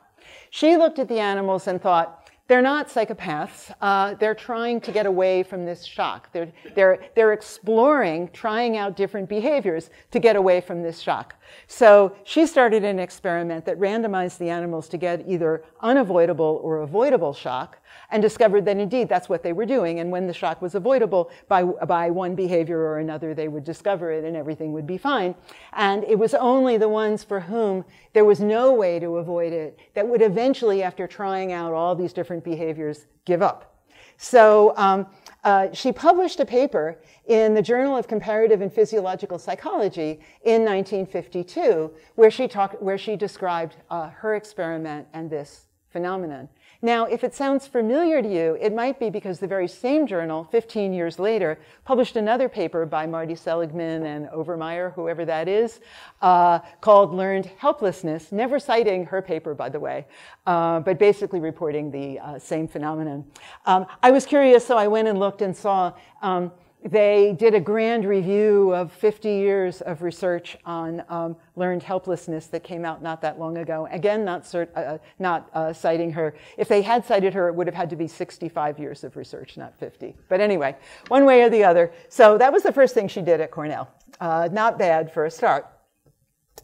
She looked at the animals and thought, they're not psychopaths. Uh, they're trying to get away from this shock. They're, they're, they're exploring, trying out different behaviors to get away from this shock. So she started an experiment that randomized the animals to get either unavoidable or avoidable shock and discovered that indeed that's what they were doing. And when the shock was avoidable by, by one behavior or another, they would discover it and everything would be fine. And it was only the ones for whom there was no way to avoid it that would eventually, after trying out all these different behaviors, give up. So um, uh, she published a paper in the Journal of Comparative and Physiological Psychology in 1952, where she talked, where she described uh, her experiment and this phenomenon. Now, if it sounds familiar to you, it might be because the very same journal, 15 years later, published another paper by Marty Seligman and Overmier, whoever that is, uh, called Learned Helplessness, never citing her paper, by the way, uh, but basically reporting the uh, same phenomenon. Um, I was curious, so I went and looked and saw um, they did a grand review of 50 years of research on um, learned helplessness that came out not that long ago. Again, not, cert, uh, not uh, citing her. If they had cited her, it would have had to be 65 years of research, not 50. But anyway, one way or the other. So that was the first thing she did at Cornell. Uh, not bad for a start.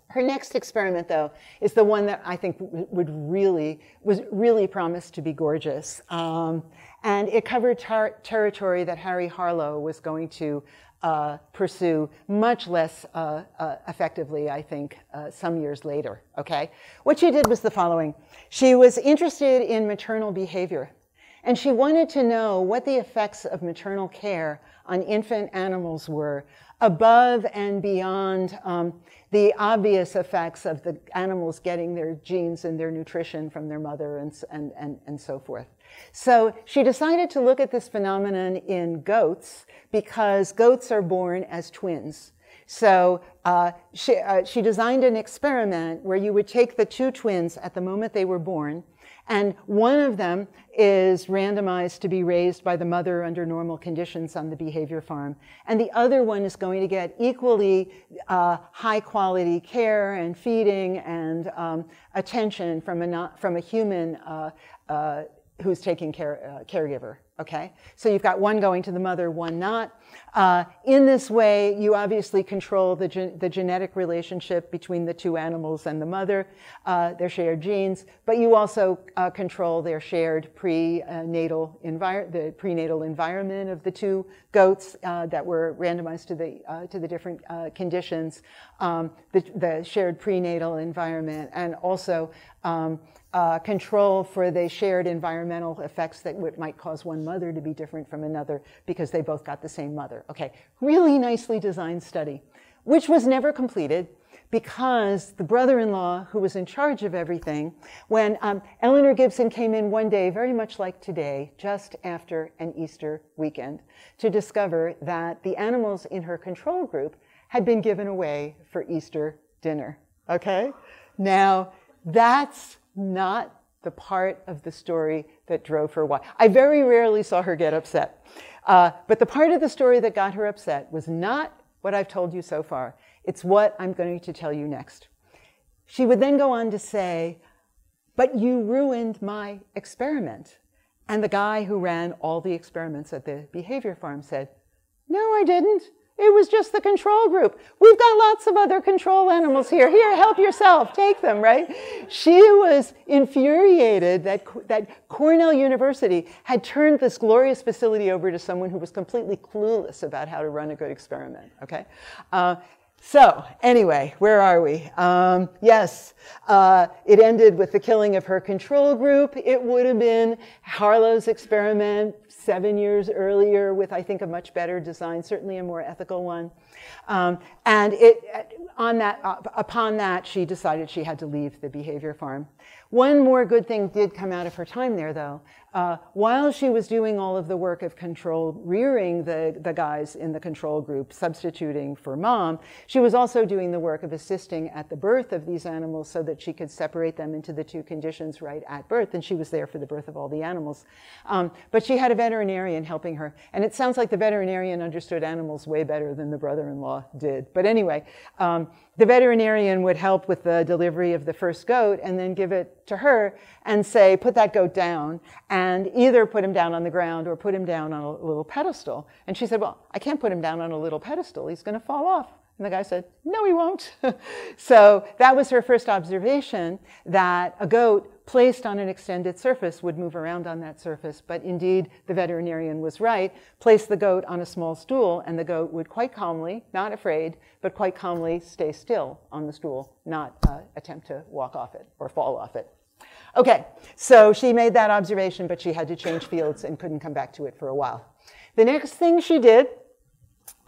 Her next experiment, though, is the one that I think would really was really promised to be gorgeous. Um, and it covered ter territory that Harry Harlow was going to uh, pursue much less uh, uh, effectively, I think, uh, some years later, okay? What she did was the following. She was interested in maternal behavior, and she wanted to know what the effects of maternal care on infant animals were above and beyond um, the obvious effects of the animals getting their genes and their nutrition from their mother and, and, and, and so forth. So she decided to look at this phenomenon in goats because goats are born as twins. So uh, she, uh, she designed an experiment where you would take the two twins at the moment they were born, and one of them is randomized to be raised by the mother under normal conditions on the behavior farm. And the other one is going to get equally uh, high quality care and feeding and um, attention from a, from a human uh, uh, who's taking care, uh, caregiver, okay? So you've got one going to the mother, one not. Uh, in this way, you obviously control the, the genetic relationship between the two animals and the mother, uh, their shared genes, but you also uh, control their shared prenatal, environment, the prenatal environment of the two goats uh, that were randomized to the, uh, to the different conditions, um, the, the, shared prenatal environment, and also um, uh, control for the shared environmental effects that might cause one mother to be different from another because they both got the same mother. Okay, really nicely designed study, which was never completed because the brother-in-law who was in charge of everything, when um, Eleanor Gibson came in one day, very much like today, just after an Easter weekend, to discover that the animals in her control group had been given away for Easter dinner. Okay? Now, that's not the part of the story that drove her wild. I very rarely saw her get upset. Uh, but the part of the story that got her upset was not what I've told you so far. It's what I'm going to tell you next. She would then go on to say, but you ruined my experiment. And the guy who ran all the experiments at the behavior farm said, No, I didn't. It was just the control group. We've got lots of other control animals here. Here, help yourself. Take them, right? She was infuriated that, that Cornell University had turned this glorious facility over to someone who was completely clueless about how to run a good experiment, okay? Uh, so, anyway, where are we? Um, yes, uh, it ended with the killing of her control group. It would have been Harlow's experiment seven years earlier with, I think, a much better design, certainly a more ethical one. Um, and it, on that, uh, upon that, she decided she had to leave the behavior farm. One more good thing did come out of her time there, though. Uh, while she was doing all of the work of control, rearing the, the guys in the control group, substituting for mom, she was also doing the work of assisting at the birth of these animals so that she could separate them into the two conditions right at birth. And she was there for the birth of all the animals. Um, but she had a veterinarian helping her. And it sounds like the veterinarian understood animals way better than the brother in law did. But anyway, um, the veterinarian would help with the delivery of the first goat and then give it to her and say, put that goat down, and either put him down on the ground or put him down on a little pedestal. And she said, Well, I can't put him down on a little pedestal. He's going to fall off. And the guy said, No, he won't. so that was her first observation that a goat placed on an extended surface would move around on that surface. But indeed, the veterinarian was right. Place the goat on a small stool, and the goat would quite calmly, not afraid, but quite calmly stay still on the stool, not uh, attempt to walk off it or fall off it. Okay, so she made that observation, but she had to change fields and couldn't come back to it for a while. The next thing she did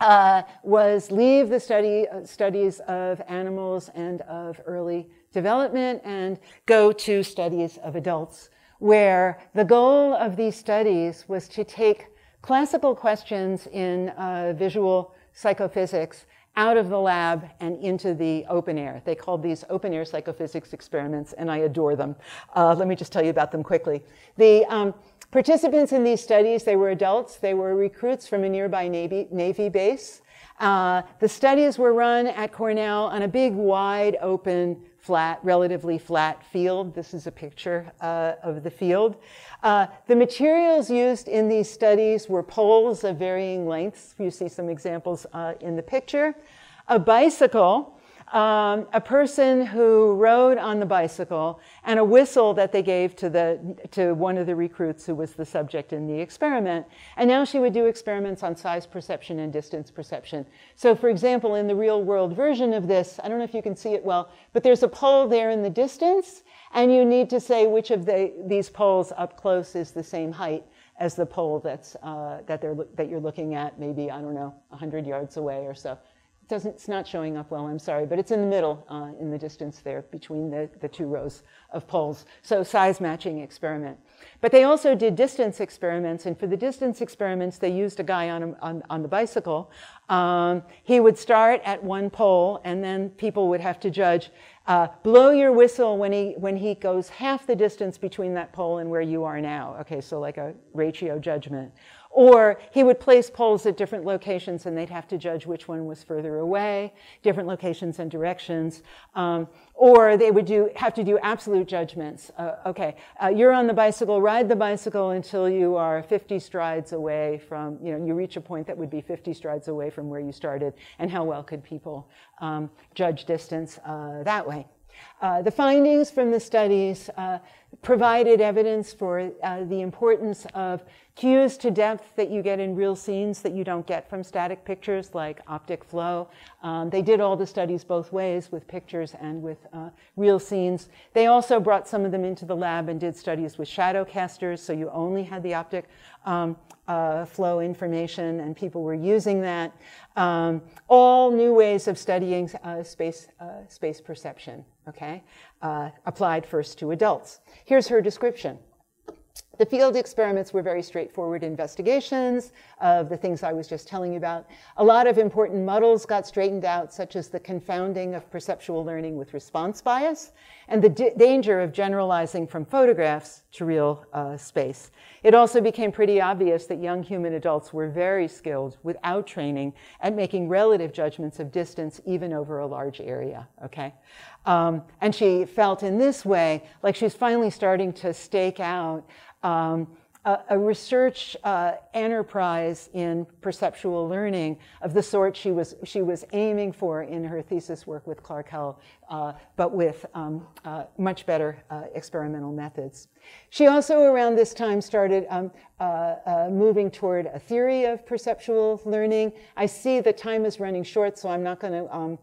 uh, was leave the study, uh, studies of animals and of early development and go to studies of adults, where the goal of these studies was to take classical questions in uh, visual psychophysics out of the lab and into the open air. They called these open air psychophysics experiments, and I adore them. Uh, let me just tell you about them quickly. The um, participants in these studies, they were adults, they were recruits from a nearby Navy, Navy base. Uh, the studies were run at Cornell on a big, wide open flat, relatively flat field. This is a picture uh, of the field. Uh, the materials used in these studies were poles of varying lengths. You see some examples uh, in the picture. A bicycle, um, a person who rode on the bicycle, and a whistle that they gave to, the, to one of the recruits who was the subject in the experiment. And now she would do experiments on size perception and distance perception. So, for example, in the real world version of this, I don't know if you can see it well, but there's a pole there in the distance, and you need to say which of the, these poles up close is the same height as the pole that's, uh, that, they're, that you're looking at, maybe, I don't know, 100 yards away or so doesn't, it's not showing up well, I'm sorry, but it's in the middle uh, in the distance there between the, the two rows of poles. So size matching experiment. But they also did distance experiments, and for the distance experiments, they used a guy on, a, on, on, the bicycle. Um, he would start at one pole, and then people would have to judge. Uh, blow your whistle when he, when he goes half the distance between that pole and where you are now. Okay, so like a ratio judgment. Or he would place poles at different locations and they'd have to judge which one was further away, different locations and directions. Um, or they would do, have to do absolute judgments. Uh, okay, uh, you're on the bicycle, ride the bicycle until you are 50 strides away from, you know, you reach a point that would be 50 strides away from where you started, and how well could people um, judge distance uh, that way. Uh, the findings from the studies uh, provided evidence for uh, the importance of cues to depth that you get in real scenes that you don't get from static pictures, like optic flow. Um, they did all the studies both ways, with pictures and with uh, real scenes. They also brought some of them into the lab and did studies with shadow casters, so you only had the optic um, uh, flow information, and people were using that. Um, all new ways of studying uh, space, uh, space perception, okay? Uh, applied first to adults. Here's her description. The field experiments were very straightforward investigations of the things I was just telling you about. A lot of important muddles got straightened out, such as the confounding of perceptual learning with response bias and the danger of generalizing from photographs to real uh, space. It also became pretty obvious that young human adults were very skilled without training at making relative judgments of distance even over a large area, okay? Um, and she felt in this way like she's finally starting to stake out um, a, a research uh, enterprise in perceptual learning of the sort she was, she was aiming for in her thesis work with Clark Hull, uh, but with um, uh, much better uh, experimental methods. She also, around this time, started um, uh, uh, moving toward a theory of perceptual learning. I see the time is running short, so I'm not going to um,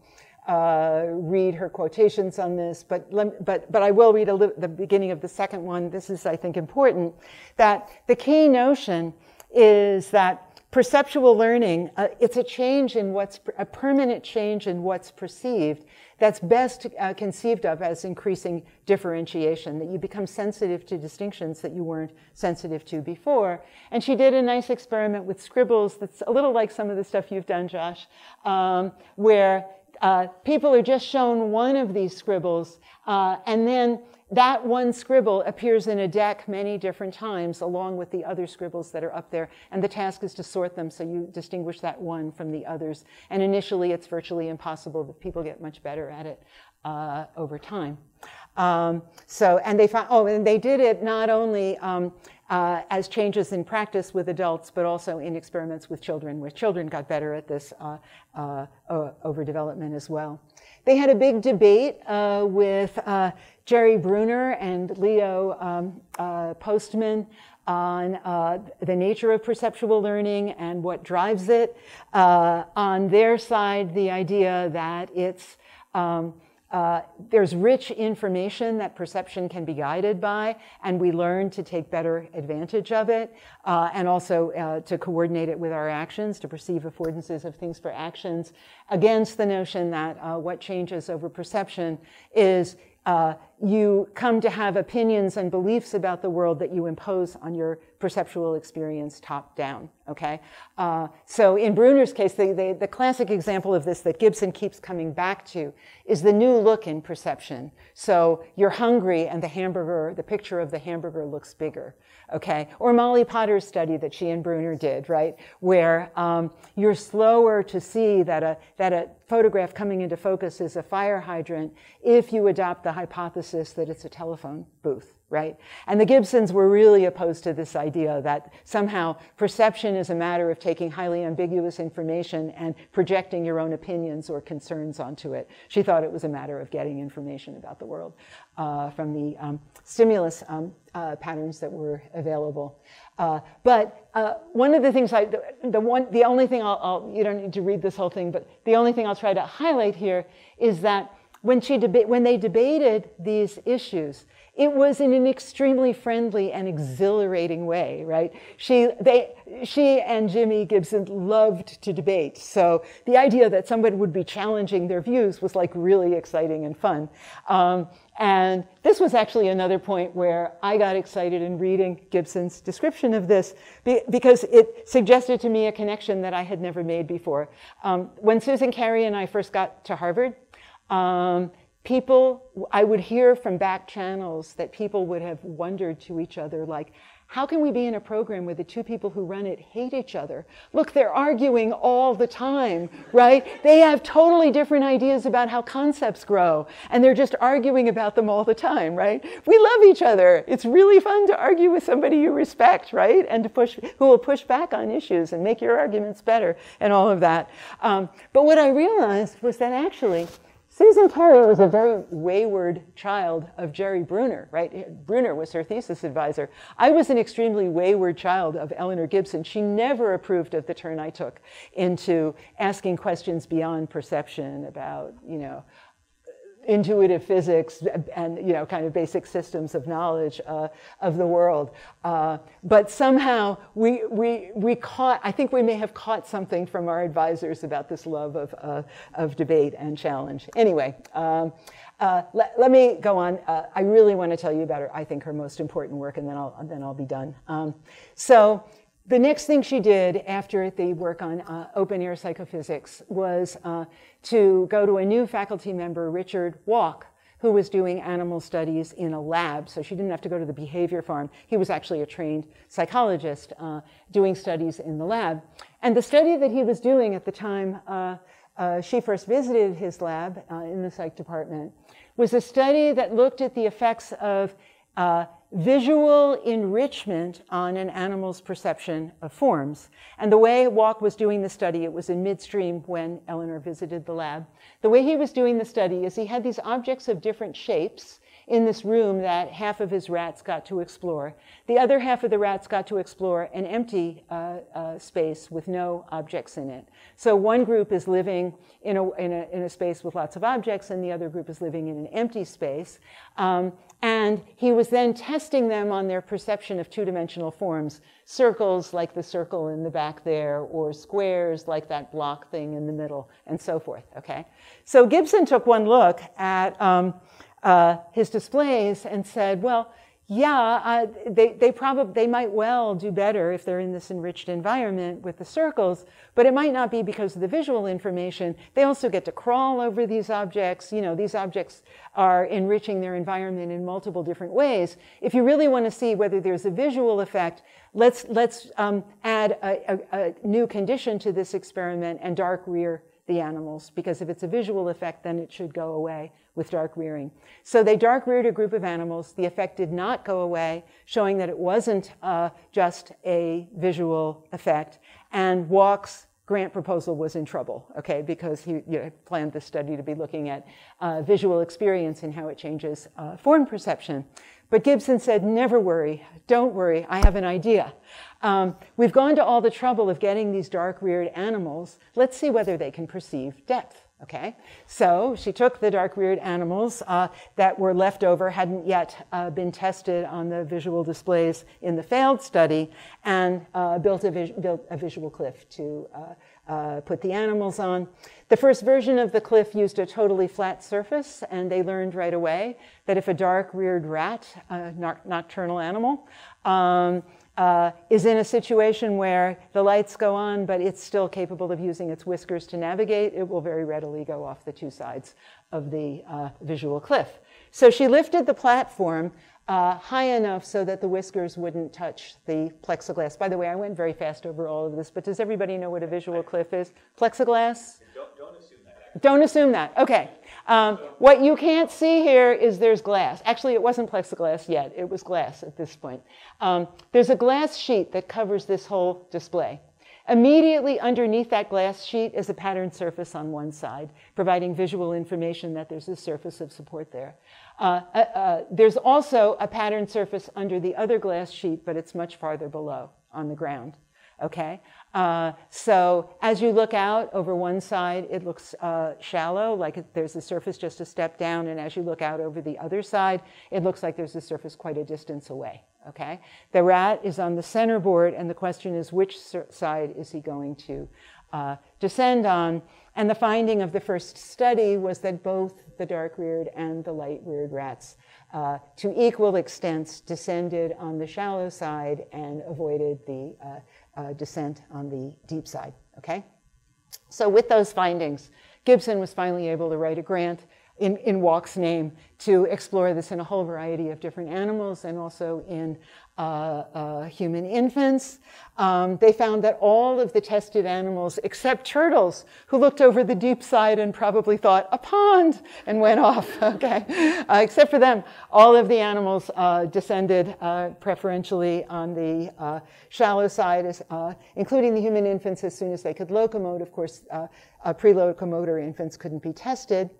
uh, read her quotations on this, but, let but, but I will read li- the beginning of the second one. This is, I think, important. That the key notion is that perceptual learning, uh, it's a change in what's, a permanent change in what's perceived that's best uh, conceived of as increasing differentiation, that you become sensitive to distinctions that you weren't sensitive to before. And she did a nice experiment with scribbles that's a little like some of the stuff you've done, Josh, um, where uh, people are just shown one of these scribbles, uh, and then that one scribble appears in a deck many different times along with the other scribbles that are up there. And the task is to sort them so you distinguish that one from the others. And initially, it's virtually impossible, but people get much better at it uh, over time. Um, so, and they found, oh, and they did it not only um, uh, as changes in practice with adults, but also in experiments with children, where children got better at this uh, uh, overdevelopment as well. They had a big debate uh, with uh, Jerry Bruner and Leo um, uh, Postman on the nature of perceptual learning and what drives it. on their side, the idea that it's um, uh, there's rich information that perception can be guided by, and we learn to take better advantage of it, uh, and also uh, to coordinate it with our actions, to perceive affordances of things for actions, against the notion that uh, what changes over perception is uh, you come to have opinions and beliefs about the world that you impose on your perceptual experience top down. Okay? Uh, so in Bruner's case, the, the, the, classic example of this that Gibson keeps coming back to is the new look in perception. So you're hungry and the hamburger, the picture of the hamburger looks bigger okay? Or Molly Potter's study that she and Bruner did, right? Where um, you're slower to see that a, that a photograph coming into focus is a fire hydrant if you adopt the hypothesis that it's a telephone booth, right? And the Gibsons were really opposed to this idea that somehow perception is a matter of taking highly ambiguous information and projecting your own opinions or concerns onto it. She thought it was a matter of getting information about the world uh, from the um, stimulus um, uh, patterns that were available. Uh, but uh, one of the things I, the, the, one, the only thing I'll, I'll, you don't need to read this whole thing, but the only thing I'll try to highlight here is that when, she deba- when they debated these issues, it was in an extremely friendly and exhilarating way, right? She, they, she and Jimmy Gibson loved to debate. So the idea that somebody would be challenging their views was like really exciting and fun. Um, and this was actually another point where I got excited in reading Gibson's description of this because it suggested to me a connection that I had never made before. Um, when Susan Carey and I first got to Harvard, um, people, I would hear from back channels that people would have wondered to each other, like, how can we be in a program where the two people who run it hate each other? Look, they're arguing all the time, right? They have totally different ideas about how concepts grow, and they're just arguing about them all the time, right? We love each other. It's really fun to argue with somebody you respect, right? And to push, who will push back on issues and make your arguments better and all of that. Um, but what I realized was that actually, Susan Carey was a very wayward child of Jerry Bruner, right? Bruner was her thesis advisor. I was an extremely wayward child of Eleanor Gibson. She never approved of the turn I took into asking questions beyond perception about, you know, intuitive physics and you know kind of basic systems of knowledge uh, of the world uh, but somehow we, we, we caught i think we may have caught something from our advisors about this love of, uh, of debate and challenge anyway um, uh, let, let, me go on. Uh, I really want to tell you about her, I think, her most important work, and then I'll, then I'll be done. Um, so, the next thing she did after the work on uh, open air psychophysics was uh, to go to a new faculty member, Richard Walk, who was doing animal studies in a lab. So she didn't have to go to the behavior farm. He was actually a trained psychologist uh, doing studies in the lab. And the study that he was doing at the time uh, uh, she first visited his lab uh, in the psych department was a study that looked at the effects of visual enrichment on an animal's perception of forms. And the way Walk was doing the study, it was in midstream when Eleanor visited the lab. The way he was doing the study is he had these objects of different shapes in this room that half of his rats got to explore. The other half of the rats got to explore an empty uh, uh, space with no objects in it. So one group is living in a, in, a, in a space with lots of objects, and the other group is living in an empty space. Um, and he was then testing them on their perception of two dimensional forms circles like the circle in the back there, or squares like that block thing in the middle, and so forth. Okay? So Gibson took one look at. Um, uh, his displays and said, well, yeah, uh, they, they probably, they might well do better if they're in this enriched environment with the circles, but it might not be because of the visual information. They also get to crawl over these objects. You know, these objects are enriching their environment in multiple different ways. If you really want to see whether there's a visual effect, let's, let's um, add a, a, a new condition to this experiment and dark rear the animals, because if it's a visual effect, then it should go away with dark rearing. So they dark reared a group of animals. The effect did not go away, showing that it wasn't uh, just a visual effect. And Walk's grant proposal was in trouble, okay, because he you know, planned the study to be looking at uh, visual experience and how it changes uh, form perception. But Gibson said, never worry, don't worry, I have an idea. Um, we've gone to all the trouble of getting these dark-reared animals. Let's see whether they can perceive depth. Okay, so she took the dark-reared animals uh, that were left over, hadn't yet uh, been tested on the visual displays in the failed study, and uh, built, a built, a visual cliff to uh, uh, put the animals on. The first version of the cliff used a totally flat surface, and they learned right away that if a dark-reared rat, a nocturnal animal, um, uh, is in a situation where the lights go on, but it's still capable of using its whiskers to navigate, it will very readily go off the two sides of the uh, visual cliff. So she lifted the platform uh, high enough so that the whiskers wouldn't touch the plexiglass. By the way, I went very fast over all of this, but does everybody know what a visual cliff is? Plexiglass? Don't, don't assume that. Don't assume that. Okay. Um, what you can't see here is there's glass. Actually, it wasn't plexiglass yet. It was glass at this point. Um, there's a glass sheet that covers this whole display. Immediately underneath that glass sheet is a patterned surface on one side, providing visual information that there's a surface of support there. Uh, uh, uh, there's also a patterned surface under the other glass sheet, but it's much farther below on the ground. Okay? Uh, so as you look out over one side, it looks uh, shallow, like there's a surface just a step down. And as you look out over the other side, it looks like there's a surface quite a distance away. Okay? The rat is on the center board, and the question is which side is he going to uh, descend on? And the finding of the first study was that both the dark reared and the light reared rats, uh, to equal extents, descended on the shallow side and avoided the uh, descent on the deep side, okay? So with those findings, Gibson was finally able to write a grant in, in Walk's name to explore this in a whole variety of different animals and also in human infants. Um, they found that all of the tested animals, except turtles, who looked over the deep side and probably thought, a pond, and went off, okay? Uh, except for them, all of the animals uh, descended uh, preferentially on the uh, shallow side, including the human infants as soon as they could locomote. Of course, pre-locomotor infants couldn't be tested.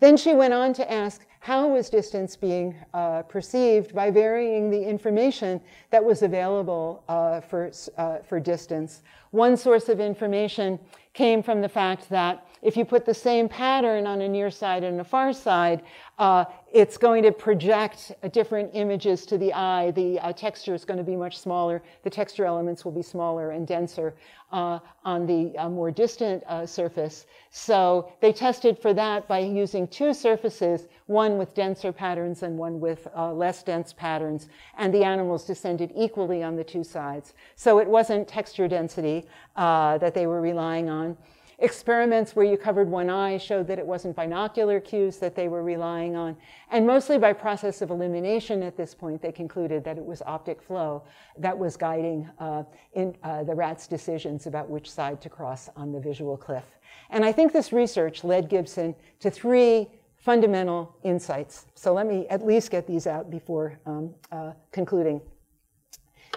Then she went on to ask, how was distance being uh, perceived by varying the information that was available uh, for, uh, for distance? One source of information came from the fact that if you put the same pattern on a near side and a far side, uh, it's going to project different images to the eye. The uh, texture is going to be much smaller. The texture elements will be smaller and denser uh, on the uh, more distant uh, surface. So they tested for that by using two surfaces, one with denser patterns and one with uh, less dense patterns. And the animals descended equally on the two sides. So it wasn't texture density that they were relying on. Experiments where you covered one eye showed that it wasn't binocular cues that they were relying on. And mostly by process of elimination at this point, they concluded that it was optic flow that was guiding uh, in, uh, the rat's decisions about which side to cross on the visual cliff. And I think this research led Gibson to three fundamental insights. So let me at least get these out before um, uh, concluding.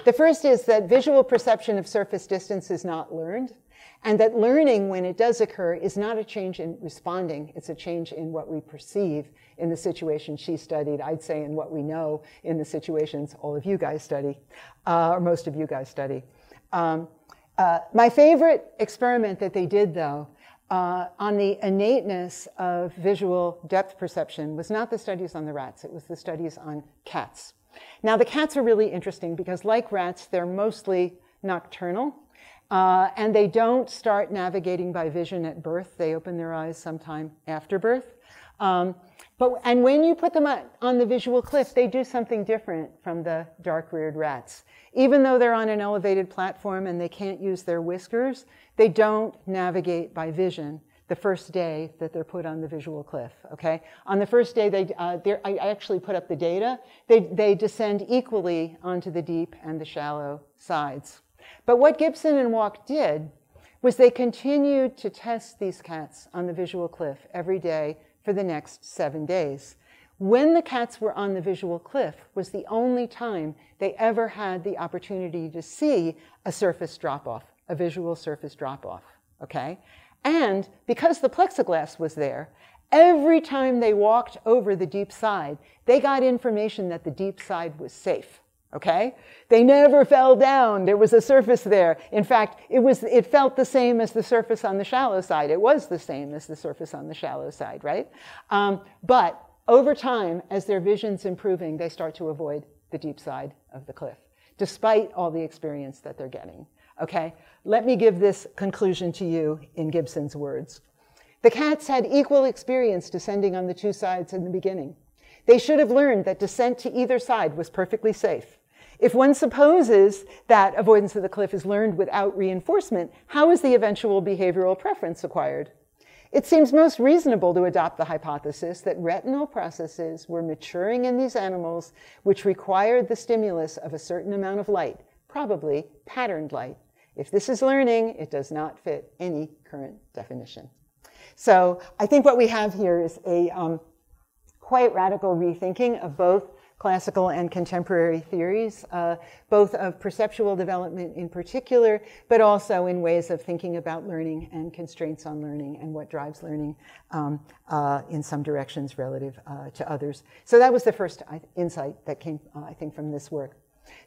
The first is that visual perception of surface distance is not learned, and that learning, when it does occur, is not a change in responding, it's a change in what we perceive in the situation she studied, I'd say in what we know in the situations all of you guys study, uh, or most of you guys study. Um, uh, my favorite experiment that they did, though, uh, on the innateness of visual depth perception was not the studies on the rats, it was the studies on cats. Now, the cats are really interesting because, like rats, they're mostly nocturnal. Uh, and they don't start navigating by vision at birth. They open their eyes sometime after birth. Um, but, and when you put them on the visual cliff, they do something different from the dark-reared rats. Even though they're on an elevated platform and they can't use their whiskers, they don't navigate by vision the first day that they're put on the visual cliff, okay? On the first day, they, uh, I actually put up the data. They, they descend equally onto the deep and the shallow sides. But what Gibson and Walk did was they continued to test these cats on the visual cliff every day for the next seven days. When the cats were on the visual cliff was the only time they ever had the opportunity to see a surface drop off, a visual surface drop off, okay? And because the plexiglass was there, every time they walked over the deep side, they got information that the deep side was safe okay? They never fell down. There was a surface there. In fact, it, was, it felt the same as the surface on the shallow side. It was the same as the surface on the shallow side, right? Um, but over time, as their vision's improving, they start to avoid the deep side of the cliff, despite all the experience that they're getting, okay? Let me give this conclusion to you in Gibson's words. The cats had equal experience descending on the two sides in the beginning. They should have learned that descent to either side was perfectly safe. If one supposes that avoidance of the cliff is learned without reinforcement, how is the eventual behavioral preference acquired? It seems most reasonable to adopt the hypothesis that retinal processes were maturing in these animals which required the stimulus of a certain amount of light, probably patterned light. If this is learning, it does not fit any current definition. So I think what we have here is a um, quite radical rethinking of both classical and contemporary theories, uh, both of perceptual development in particular, but also in ways of thinking about learning and constraints on learning and what drives learning um, uh, in some directions relative uh, to others. So that was the first insight that came, uh, I think, from this work.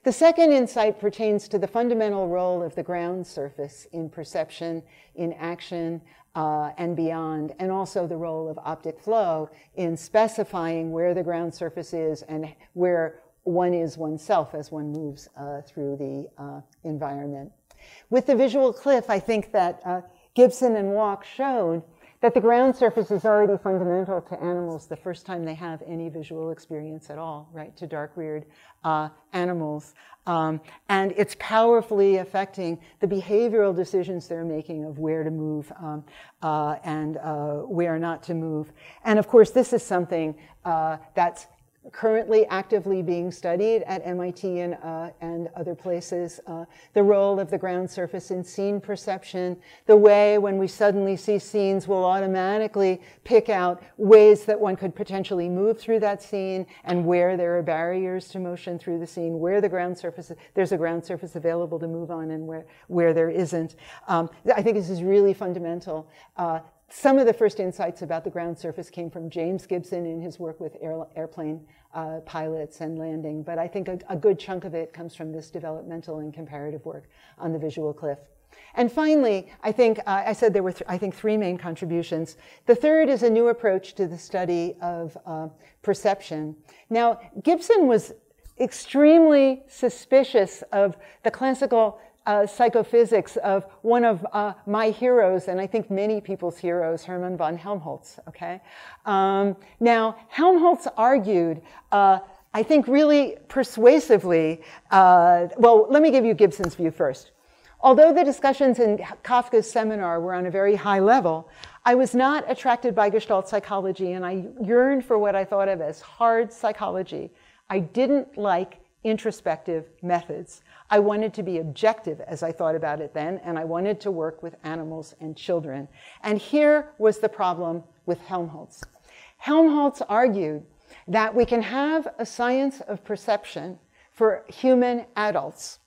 The second insight pertains to the fundamental role of the ground surface in perception, in action, uh, and beyond, and also the role of optic flow in specifying where the ground surface is and where one is oneself as one moves uh, through the uh, environment. With the visual cliff, I think that uh, Gibson and Walk showed that the ground surface is already fundamental to animals the first time they have any visual experience at all, right, to dark-reared uh, animals. Um, and it's powerfully affecting the behavioral decisions they're making of where to move um, uh, and uh, where not to move. And of course, this is something uh, that's currently actively being studied at MIT and, uh, and other places. Uh, the role of the ground surface in scene perception, the way when we suddenly see scenes, we'll automatically pick out ways that one could potentially move through that scene and where there are barriers to motion through the scene, where the ground surface, there's a ground surface available to move on and where, where there isn't. Um, I think this is really fundamental. Uh, some of the first insights about the ground surface came from James Gibson in his work with air, airplane uh, pilots and landing, but I think a, a, good chunk of it comes from this developmental and comparative work on the visual cliff. And finally, I think uh, I said there were, th I think, three main contributions. The third is a new approach to the study of uh, perception. Now, Gibson was extremely suspicious of the classical uh, psychophysics of one of uh, my heroes, and I think many people's heroes, Hermann von Helmholtz. Okay, um, now Helmholtz argued. Uh, I think really persuasively. Uh, well, let me give you Gibson's view first. Although the discussions in Koffka's seminar were on a very high level, I was not attracted by Gestalt psychology, and I yearned for what I thought of as hard psychology. I didn't like introspective methods. I wanted to be objective as I thought about it then, and I wanted to work with animals and children. And here was the problem with Helmholtz. Helmholtz argued that we can have a science of perception for human adults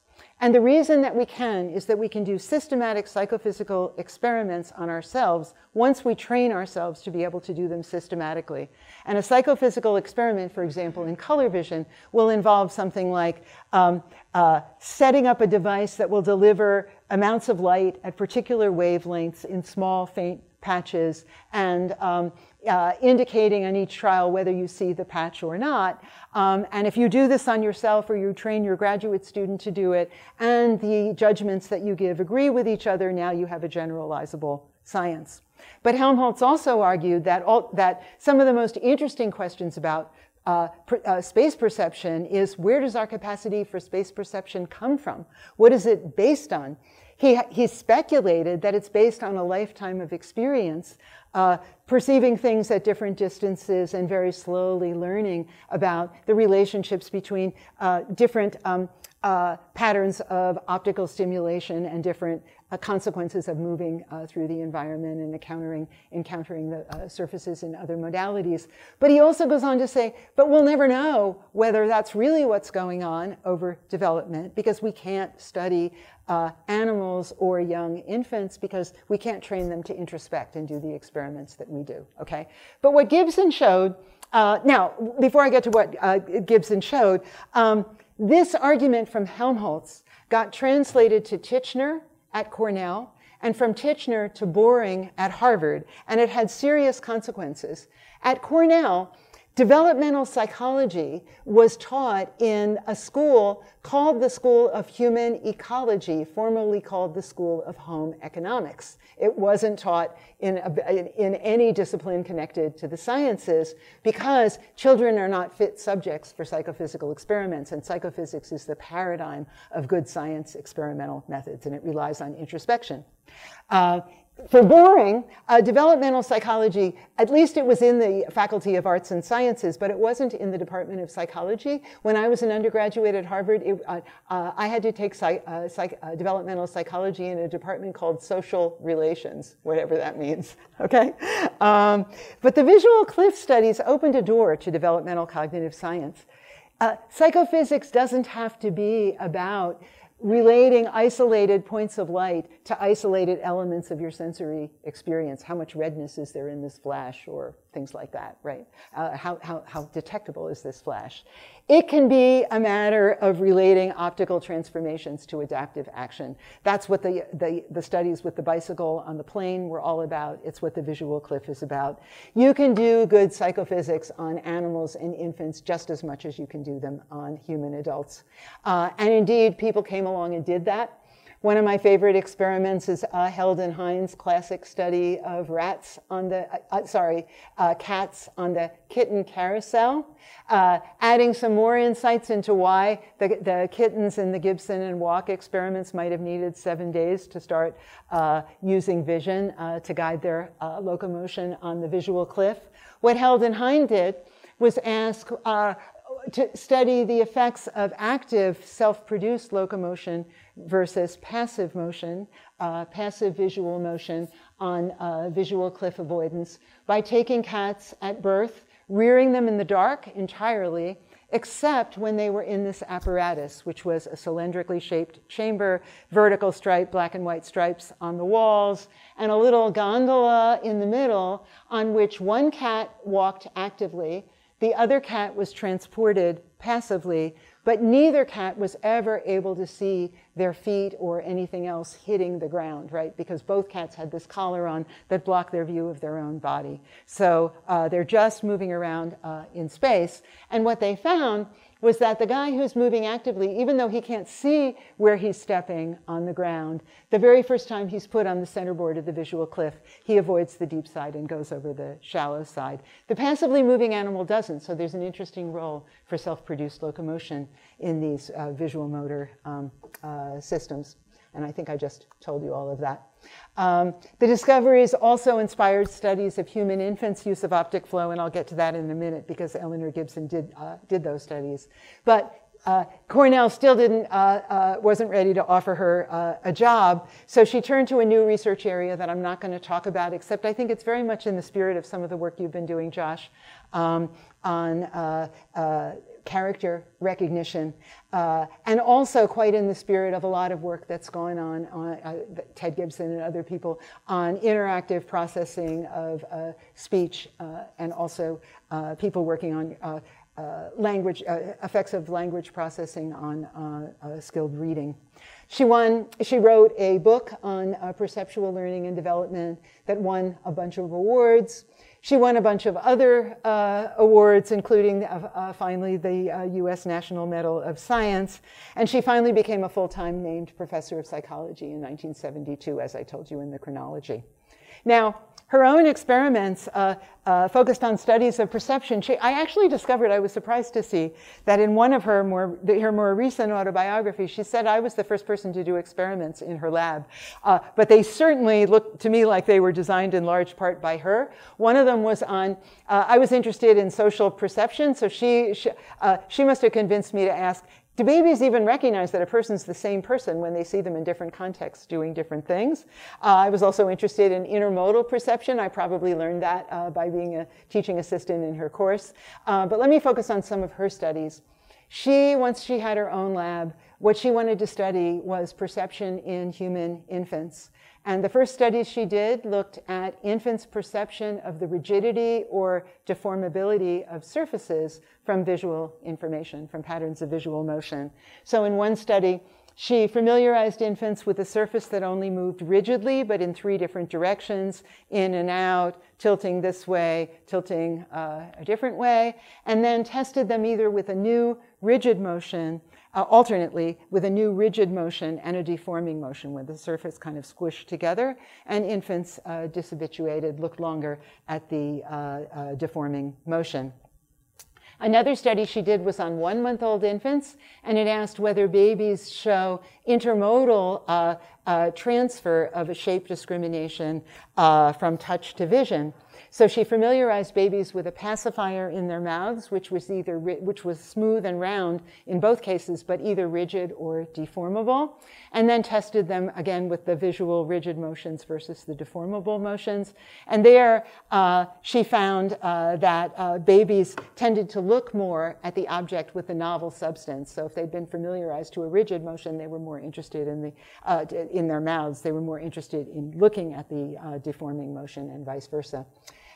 and the reason that we can is that we can do systematic psychophysical experiments on ourselves once we train ourselves to be able to do them systematically. And a psychophysical experiment, for example, in color vision, will involve something like um, uh, setting up a device that will deliver amounts of light at particular wavelengths in small, faint patches and um, uh, indicating on each trial whether you see the patch or not. Um, and if you do this on yourself or you train your graduate student to do it and the judgments that you give agree with each other, now you have a generalizable science. But Helmholtz also argued that, all, that some of the most interesting questions about uh, per, uh, space perception is where does our capacity for space perception come from? What is it based on? He, he speculated that it's based on a lifetime of experience, uh, perceiving things at different distances and very slowly learning about the relationships between uh, different um, uh, patterns of optical stimulation and different uh, consequences of moving uh, through the environment and encountering, encountering the uh, surfaces in other modalities. But he also goes on to say, but we'll never know whether that's really what's going on over development because we can't study uh, animals or young infants because we can't train them to introspect and do the experiments that we do, okay? But what Gibson showed, uh, now, before I get to what Gibson showed, um, this argument from Helmholtz got translated to Titchener at Cornell and from Titchener to Boring at Harvard, and it had serious consequences. At Cornell, Developmental psychology was taught in a school called the School of Human Ecology, formerly called the School of Home Economics. It wasn't taught in, a, in any discipline connected to the sciences because children are not fit subjects for psychophysical experiments, and psychophysics is the paradigm of good science experimental methods, and it relies on introspection. Uh, for Boring, uh, developmental psychology, at least it was in the Faculty of Arts and Sciences, but it wasn't in the Department of Psychology. When I was an undergraduate at Harvard, it, uh, uh, I had to take psych, uh, psych, uh, developmental psychology in a department called social relations, whatever that means, okay? Um, but the visual cliff studies opened a door to developmental cognitive science. Uh, psychophysics doesn't have to be about relating isolated points of light to isolated elements of your sensory experience. How much redness is there in this flash or things like that, right? Uh, how, how, how detectable is this flash? It can be a matter of relating optical transformations to adaptive action. That's what the, the, the, studies with the bicycle on the plane were all about. It's what the visual cliff is about. You can do good psychophysics on animals and infants just as much as you can do them on human adults. Uh, and indeed, people came along and did that. One of my favorite experiments is uh, Held and Hein's classic study of rats on the, uh, uh, sorry, uh, cats on the kitten carousel, uh, adding some more insights into why the, the, kittens in the Gibson and Walk experiments might have needed seven days to start uh, using vision to guide their locomotion on the visual cliff. What Held and Hein did was ask to study the effects of active self-produced locomotion versus passive motion, uh, passive visual motion on uh, visual cliff avoidance. By taking cats at birth, rearing them in the dark entirely, except when they were in this apparatus, which was a cylindrically shaped chamber, vertical stripe, black and white stripes on the walls, and a little gondola in the middle on which one cat walked actively, the other cat was transported passively but neither cat was ever able to see their feet or anything else hitting the ground, right? Because both cats had this collar on that blocked their view of their own body. So uh, they're just moving around uh, in space. And what they found was that the guy who's moving actively, even though he can't see where he's stepping on the ground, the very first time he's put on the centerboard of the visual cliff, he avoids the deep side and goes over the shallow side. The passively moving animal doesn't, so there's an interesting role for self-produced locomotion in these uh, visual motor um, uh, systems. And I think I just told you all of that. Um, the discoveries also inspired studies of human infants' use of optic flow, and I'll get to that in a minute because Eleanor Gibson did, uh, did those studies. But uh, Cornell still didn't, uh, uh, wasn't ready to offer her uh, a job. So she turned to a new research area that I'm not going to talk about, except I think it's very much in the spirit of some of the work you've been doing, Josh, um, on uh, character recognition, uh, and also quite in the spirit of a lot of work that's going on, on uh, Ted Gibson and other people on interactive processing of uh, speech, uh, and also uh, people working on uh, language effects of language processing on skilled reading. She won. She wrote a book on perceptual learning and development that won a bunch of awards. She won a bunch of other uh, awards, including uh, uh, finally the US uh, National Medal of Science. And she finally became a full time named professor of psychology in 1972, as I told you in the chronology. Now, her own experiments uh, uh, focused on studies of perception. She, I actually discovered, I was surprised to see, that in one of her more, her more recent autobiographies, she said I was the first person to do experiments in her lab. Uh, but they certainly looked to me like they were designed in large part by her. One of them was on, uh, I was interested in social perception, so she, she, uh, she must have convinced me to ask, do babies even recognize that a person's the same person when they see them in different contexts doing different things? Uh, I was also interested in intermodal perception. I probably learned that uh, by being a teaching assistant in her course. Uh, but let me focus on some of her studies. She, once she had her own lab, what she wanted to study was perception in human infants. And the first studies she did looked at infants' perception of the rigidity or deformability of surfaces from visual information, from patterns of visual motion. So in one study, she familiarized infants with a surface that only moved rigidly, but in three different directions, in and out, tilting this way, tilting uh, a different way, and then tested them either with a new rigid motion uh, alternately with a new rigid motion and a deforming motion where the surface kind of squished together and infants uh, dishabituated looked longer at the uh, uh, deforming motion. Another study she did was on one month old infants, and it asked whether babies show intermodal uh, uh, transfer of a shape discrimination uh, from touch to vision. So she familiarized babies with a pacifier in their mouths, which was either which was smooth and round in both cases, but either rigid or deformable, and then tested them again with the visual rigid motions versus the deformable motions. And there, uh, she found uh, that uh, babies tended to look more at the object with the novel substance. So if they'd been familiarized to a rigid motion, they were more interested in the uh, in their mouths. They were more interested in looking at the uh, deforming motion, and vice versa.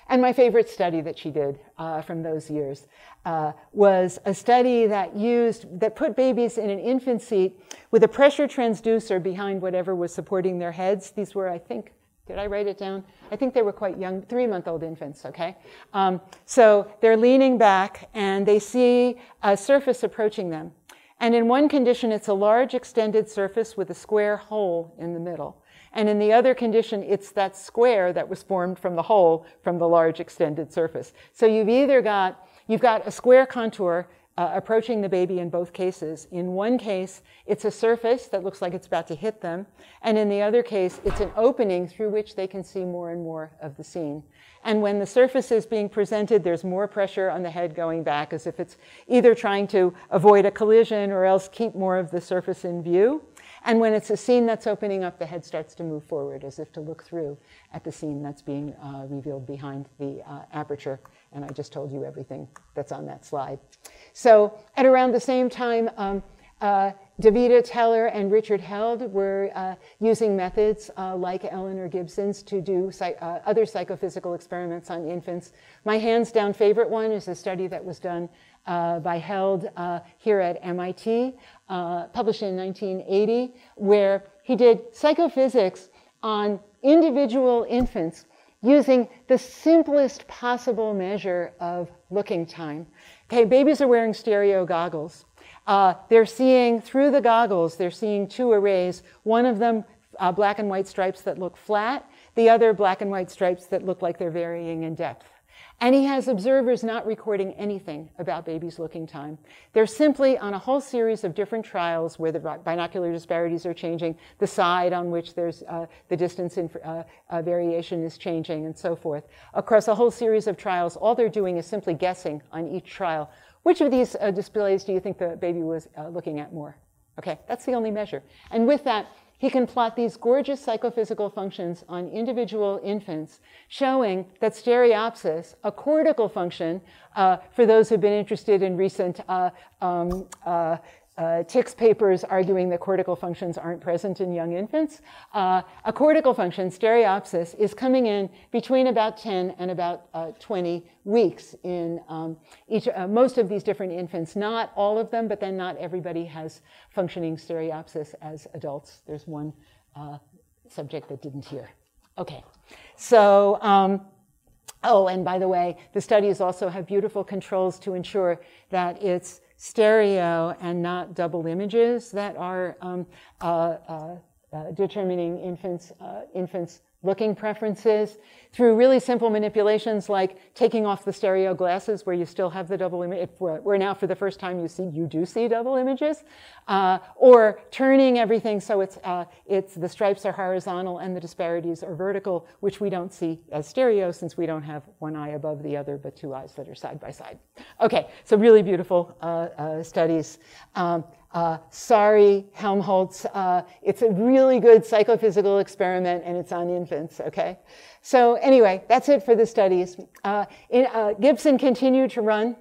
And my favorite study that she did uh, from those years uh, was a study that used, that put babies in an infant seat with a pressure transducer behind whatever was supporting their heads. These were, I think, did I write it down? I think they were quite young, three month old infants, okay? Um, so they're leaning back and they see a surface approaching them. And in one condition, it's a large extended surface with a square hole in the middle. And in the other condition, it's that square that was formed from the hole from the large extended surface. So you've either got, you've got a square contour uh, approaching the baby in both cases. In one case, it's a surface that looks like it's about to hit them. And in the other case, it's an opening through which they can see more and more of the scene. And when the surface is being presented, there's more pressure on the head going back as if it's either trying to avoid a collision or else keep more of the surface in view. And when it's a scene that's opening up, the head starts to move forward as if to look through at the scene that's being uh, revealed behind the uh, aperture. And I just told you everything that's on that slide. So at around the same time, um, uh, Davida Teller and Richard Held were uh, using methods uh, like Eleanor Gibson's to do uh, other psychophysical experiments on infants. My hands down favorite one is a study that was done uh, by Held uh, here at MIT, uh, published in 1980, where he did psychophysics on individual infants using the simplest possible measure of looking time. Okay, babies are wearing stereo goggles. Uh, they're seeing through the goggles, they're seeing two arrays. One of them, uh, black and white stripes that look flat, the other, black and white stripes that look like they're varying in depth. And he has observers not recording anything about babies' looking time. They're simply on a whole series of different trials where the binocular disparities are changing, the side on which there's uh, the distance in uh, uh, variation is changing, and so forth. Across a whole series of trials, all they're doing is simply guessing on each trial Which of these uh, displays do you think the baby was uh, looking at more? Okay, that's the only measure. And with that, he can plot these gorgeous psychophysical functions on individual infants, showing that stereopsis, a cortical function, uh, for those who've been interested in recent uh, um, uh, uh, Tick's papers arguing that cortical functions aren't present in young infants. Uh, a cortical function, stereopsis, is coming in between about 10 and about uh, 20 weeks in um, each, uh, most of these different infants. Not all of them, but then not everybody has functioning stereopsis as adults. There's one uh, subject that didn't hear. Okay, so. Um, oh, and by the way, the studies also have beautiful controls to ensure that it's stereo and not double images that are um, uh, uh, uh, determining infants, uh, infants' looking preferences through really simple manipulations like taking off the stereo glasses where you still have the double image, where now for the first time you see, you do see double images, uh, or turning everything so it's, uh, it's, the stripes are horizontal and the disparities are vertical, which we don't see as stereo since we don't have one eye above the other, but two eyes that are side by side. Okay, so really beautiful uh, uh studies. Um, uh, sorry, Helmholtz. Uh, it's a really good psychophysical experiment and it's on infants, okay? So anyway, that's it for the studies. Uh, in, uh, Gibson continued to run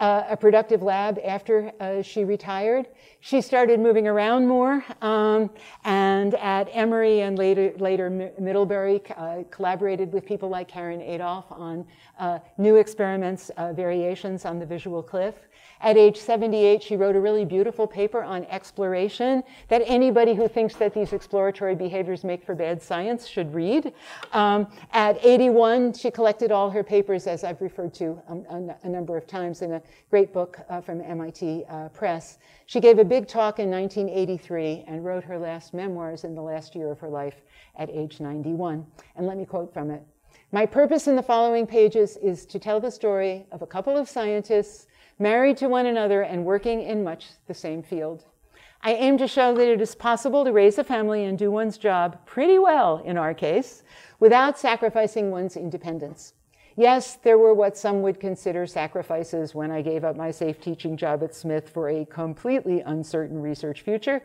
uh, a productive lab after uh, she retired. She started moving around more, um, and at Emory and later, later Middlebury, uh, collaborated with people like Karen Adolph on uh, new experiments, uh, variations on the visual cliff. At age 78, she wrote a really beautiful paper on exploration that anybody who thinks that these exploratory behaviors make for bad science should read. Um, at 81, she collected all her papers, as I've referred to um, a, a, number of times in a great book uh, from MIT uh, Press. She gave a big talk in 1983 and wrote her last memoirs in the last year of her life at age 91. And let me quote from it. My purpose in the following pages is to tell the story of a couple of scientists married to one another and working in much the same field. I aim to show that it is possible to raise a family and do one's job pretty well, in our case, without sacrificing one's independence. Yes, there were what some would consider sacrifices when I gave up my safe teaching job at Smith for a completely uncertain research future.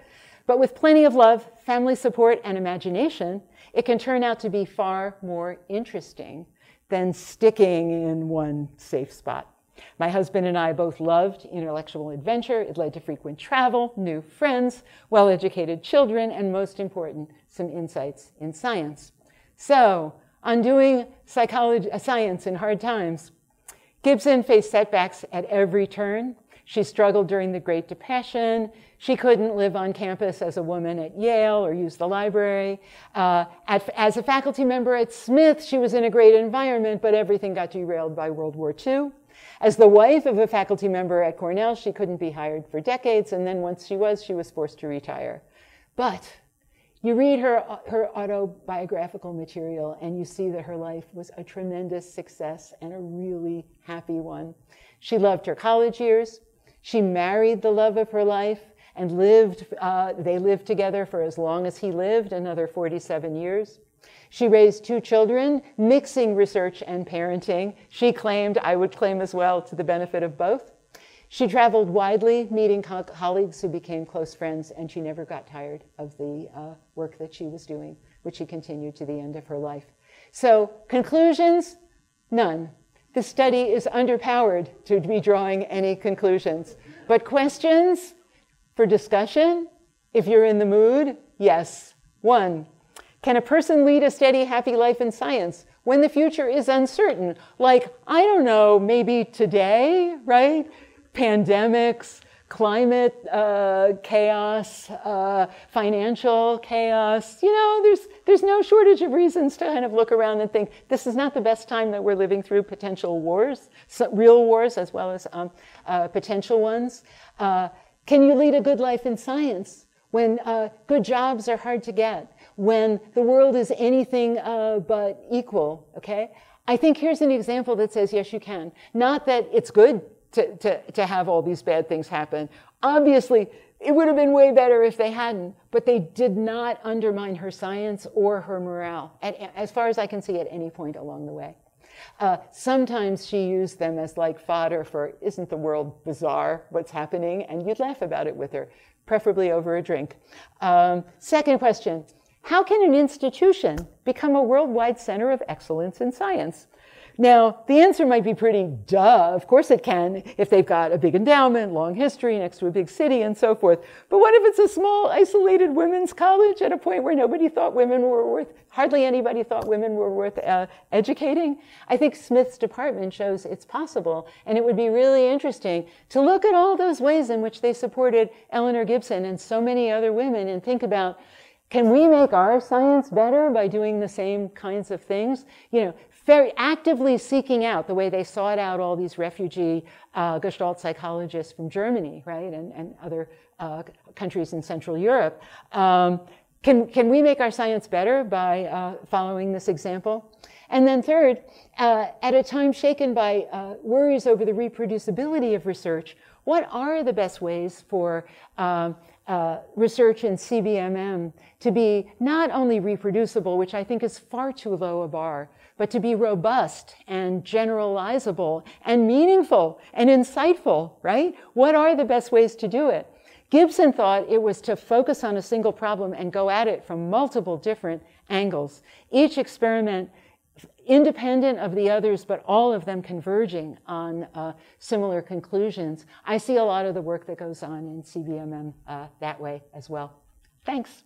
But with plenty of love, family support, and imagination, it can turn out to be far more interesting than sticking in one safe spot. My husband and I both loved intellectual adventure. It led to frequent travel, new friends, well educated children, and most important, some insights in science. So, on doing psychology, uh, science in hard times, Gibson faced setbacks at every turn. She struggled during the Great Depression. She couldn't live on campus as a woman at Yale or use the library. Uh, at, as a faculty member at Smith, she was in a great environment, but everything got derailed by World War II. As the wife of a faculty member at Cornell, she couldn't be hired for decades, and then once she was, she was forced to retire. But you read her, her autobiographical material and you see that her life was a tremendous success and a really happy one. She loved her college years. She married the love of her life and lived, uh, they lived together for as long as he lived, another 47 years. She raised two children, mixing research and parenting. She claimed, I would claim as well, to the benefit of both. She traveled widely, meeting co- colleagues who became close friends, and she never got tired of the uh, work that she was doing, which she continued to the end of her life. So, conclusions? None. The study is underpowered to be drawing any conclusions. But questions for discussion? If you're in the mood, yes. One, can a person lead a steady, happy life in science when the future is uncertain? Like, I don't know, maybe today, right? Pandemics, climate uh, chaos, uh, financial chaos. You know, there's, there's no shortage of reasons to kind of look around and think this is not the best time that we're living through potential wars, real wars as well as um, uh, potential ones. Uh, can you lead a good life in science when uh, good jobs are hard to get? when the world is anything uh, but equal, okay? I think here's an example that says, yes, you can. Not that it's good to, to, to have all these bad things happen. Obviously, it would have been way better if they hadn't, but they did not undermine her science or her morale, at, as far as I can see at any point along the way. Uh, sometimes she used them as like fodder for, isn't the world bizarre what's happening? And you'd laugh about it with her, preferably over a drink. Um, second question How can an institution become a worldwide center of excellence in science? Now, the answer might be pretty duh. Of course it can if they've got a big endowment, long history next to a big city and so forth. But what if it's a small, isolated women's college at a point where nobody thought women were worth, hardly anybody thought women were worth uh, educating? I think Smith's department shows it's possible. And it would be really interesting to look at all those ways in which they supported Eleanor Gibson and so many other women and think about can we make our science better by doing the same kinds of things? You know, very actively seeking out the way they sought out all these refugee uh, Gestalt psychologists from Germany, right, and, and other uh, countries in Central Europe. Um, can, can we make our science better by uh, following this example? And then third, uh, at a time shaken by uh, worries over the reproducibility of research, what are the best ways for um, uh, research in CBMM to be not only reproducible, which I think is far too low a bar, but to be robust and generalizable and meaningful and insightful, right? What are the best ways to do it? Gibson thought it was to focus on a single problem and go at it from multiple different angles. Each experiment independent of the others, but all of them converging on uh, similar conclusions. I see a lot of the work that goes on in CBMM uh, that way as well. Thanks.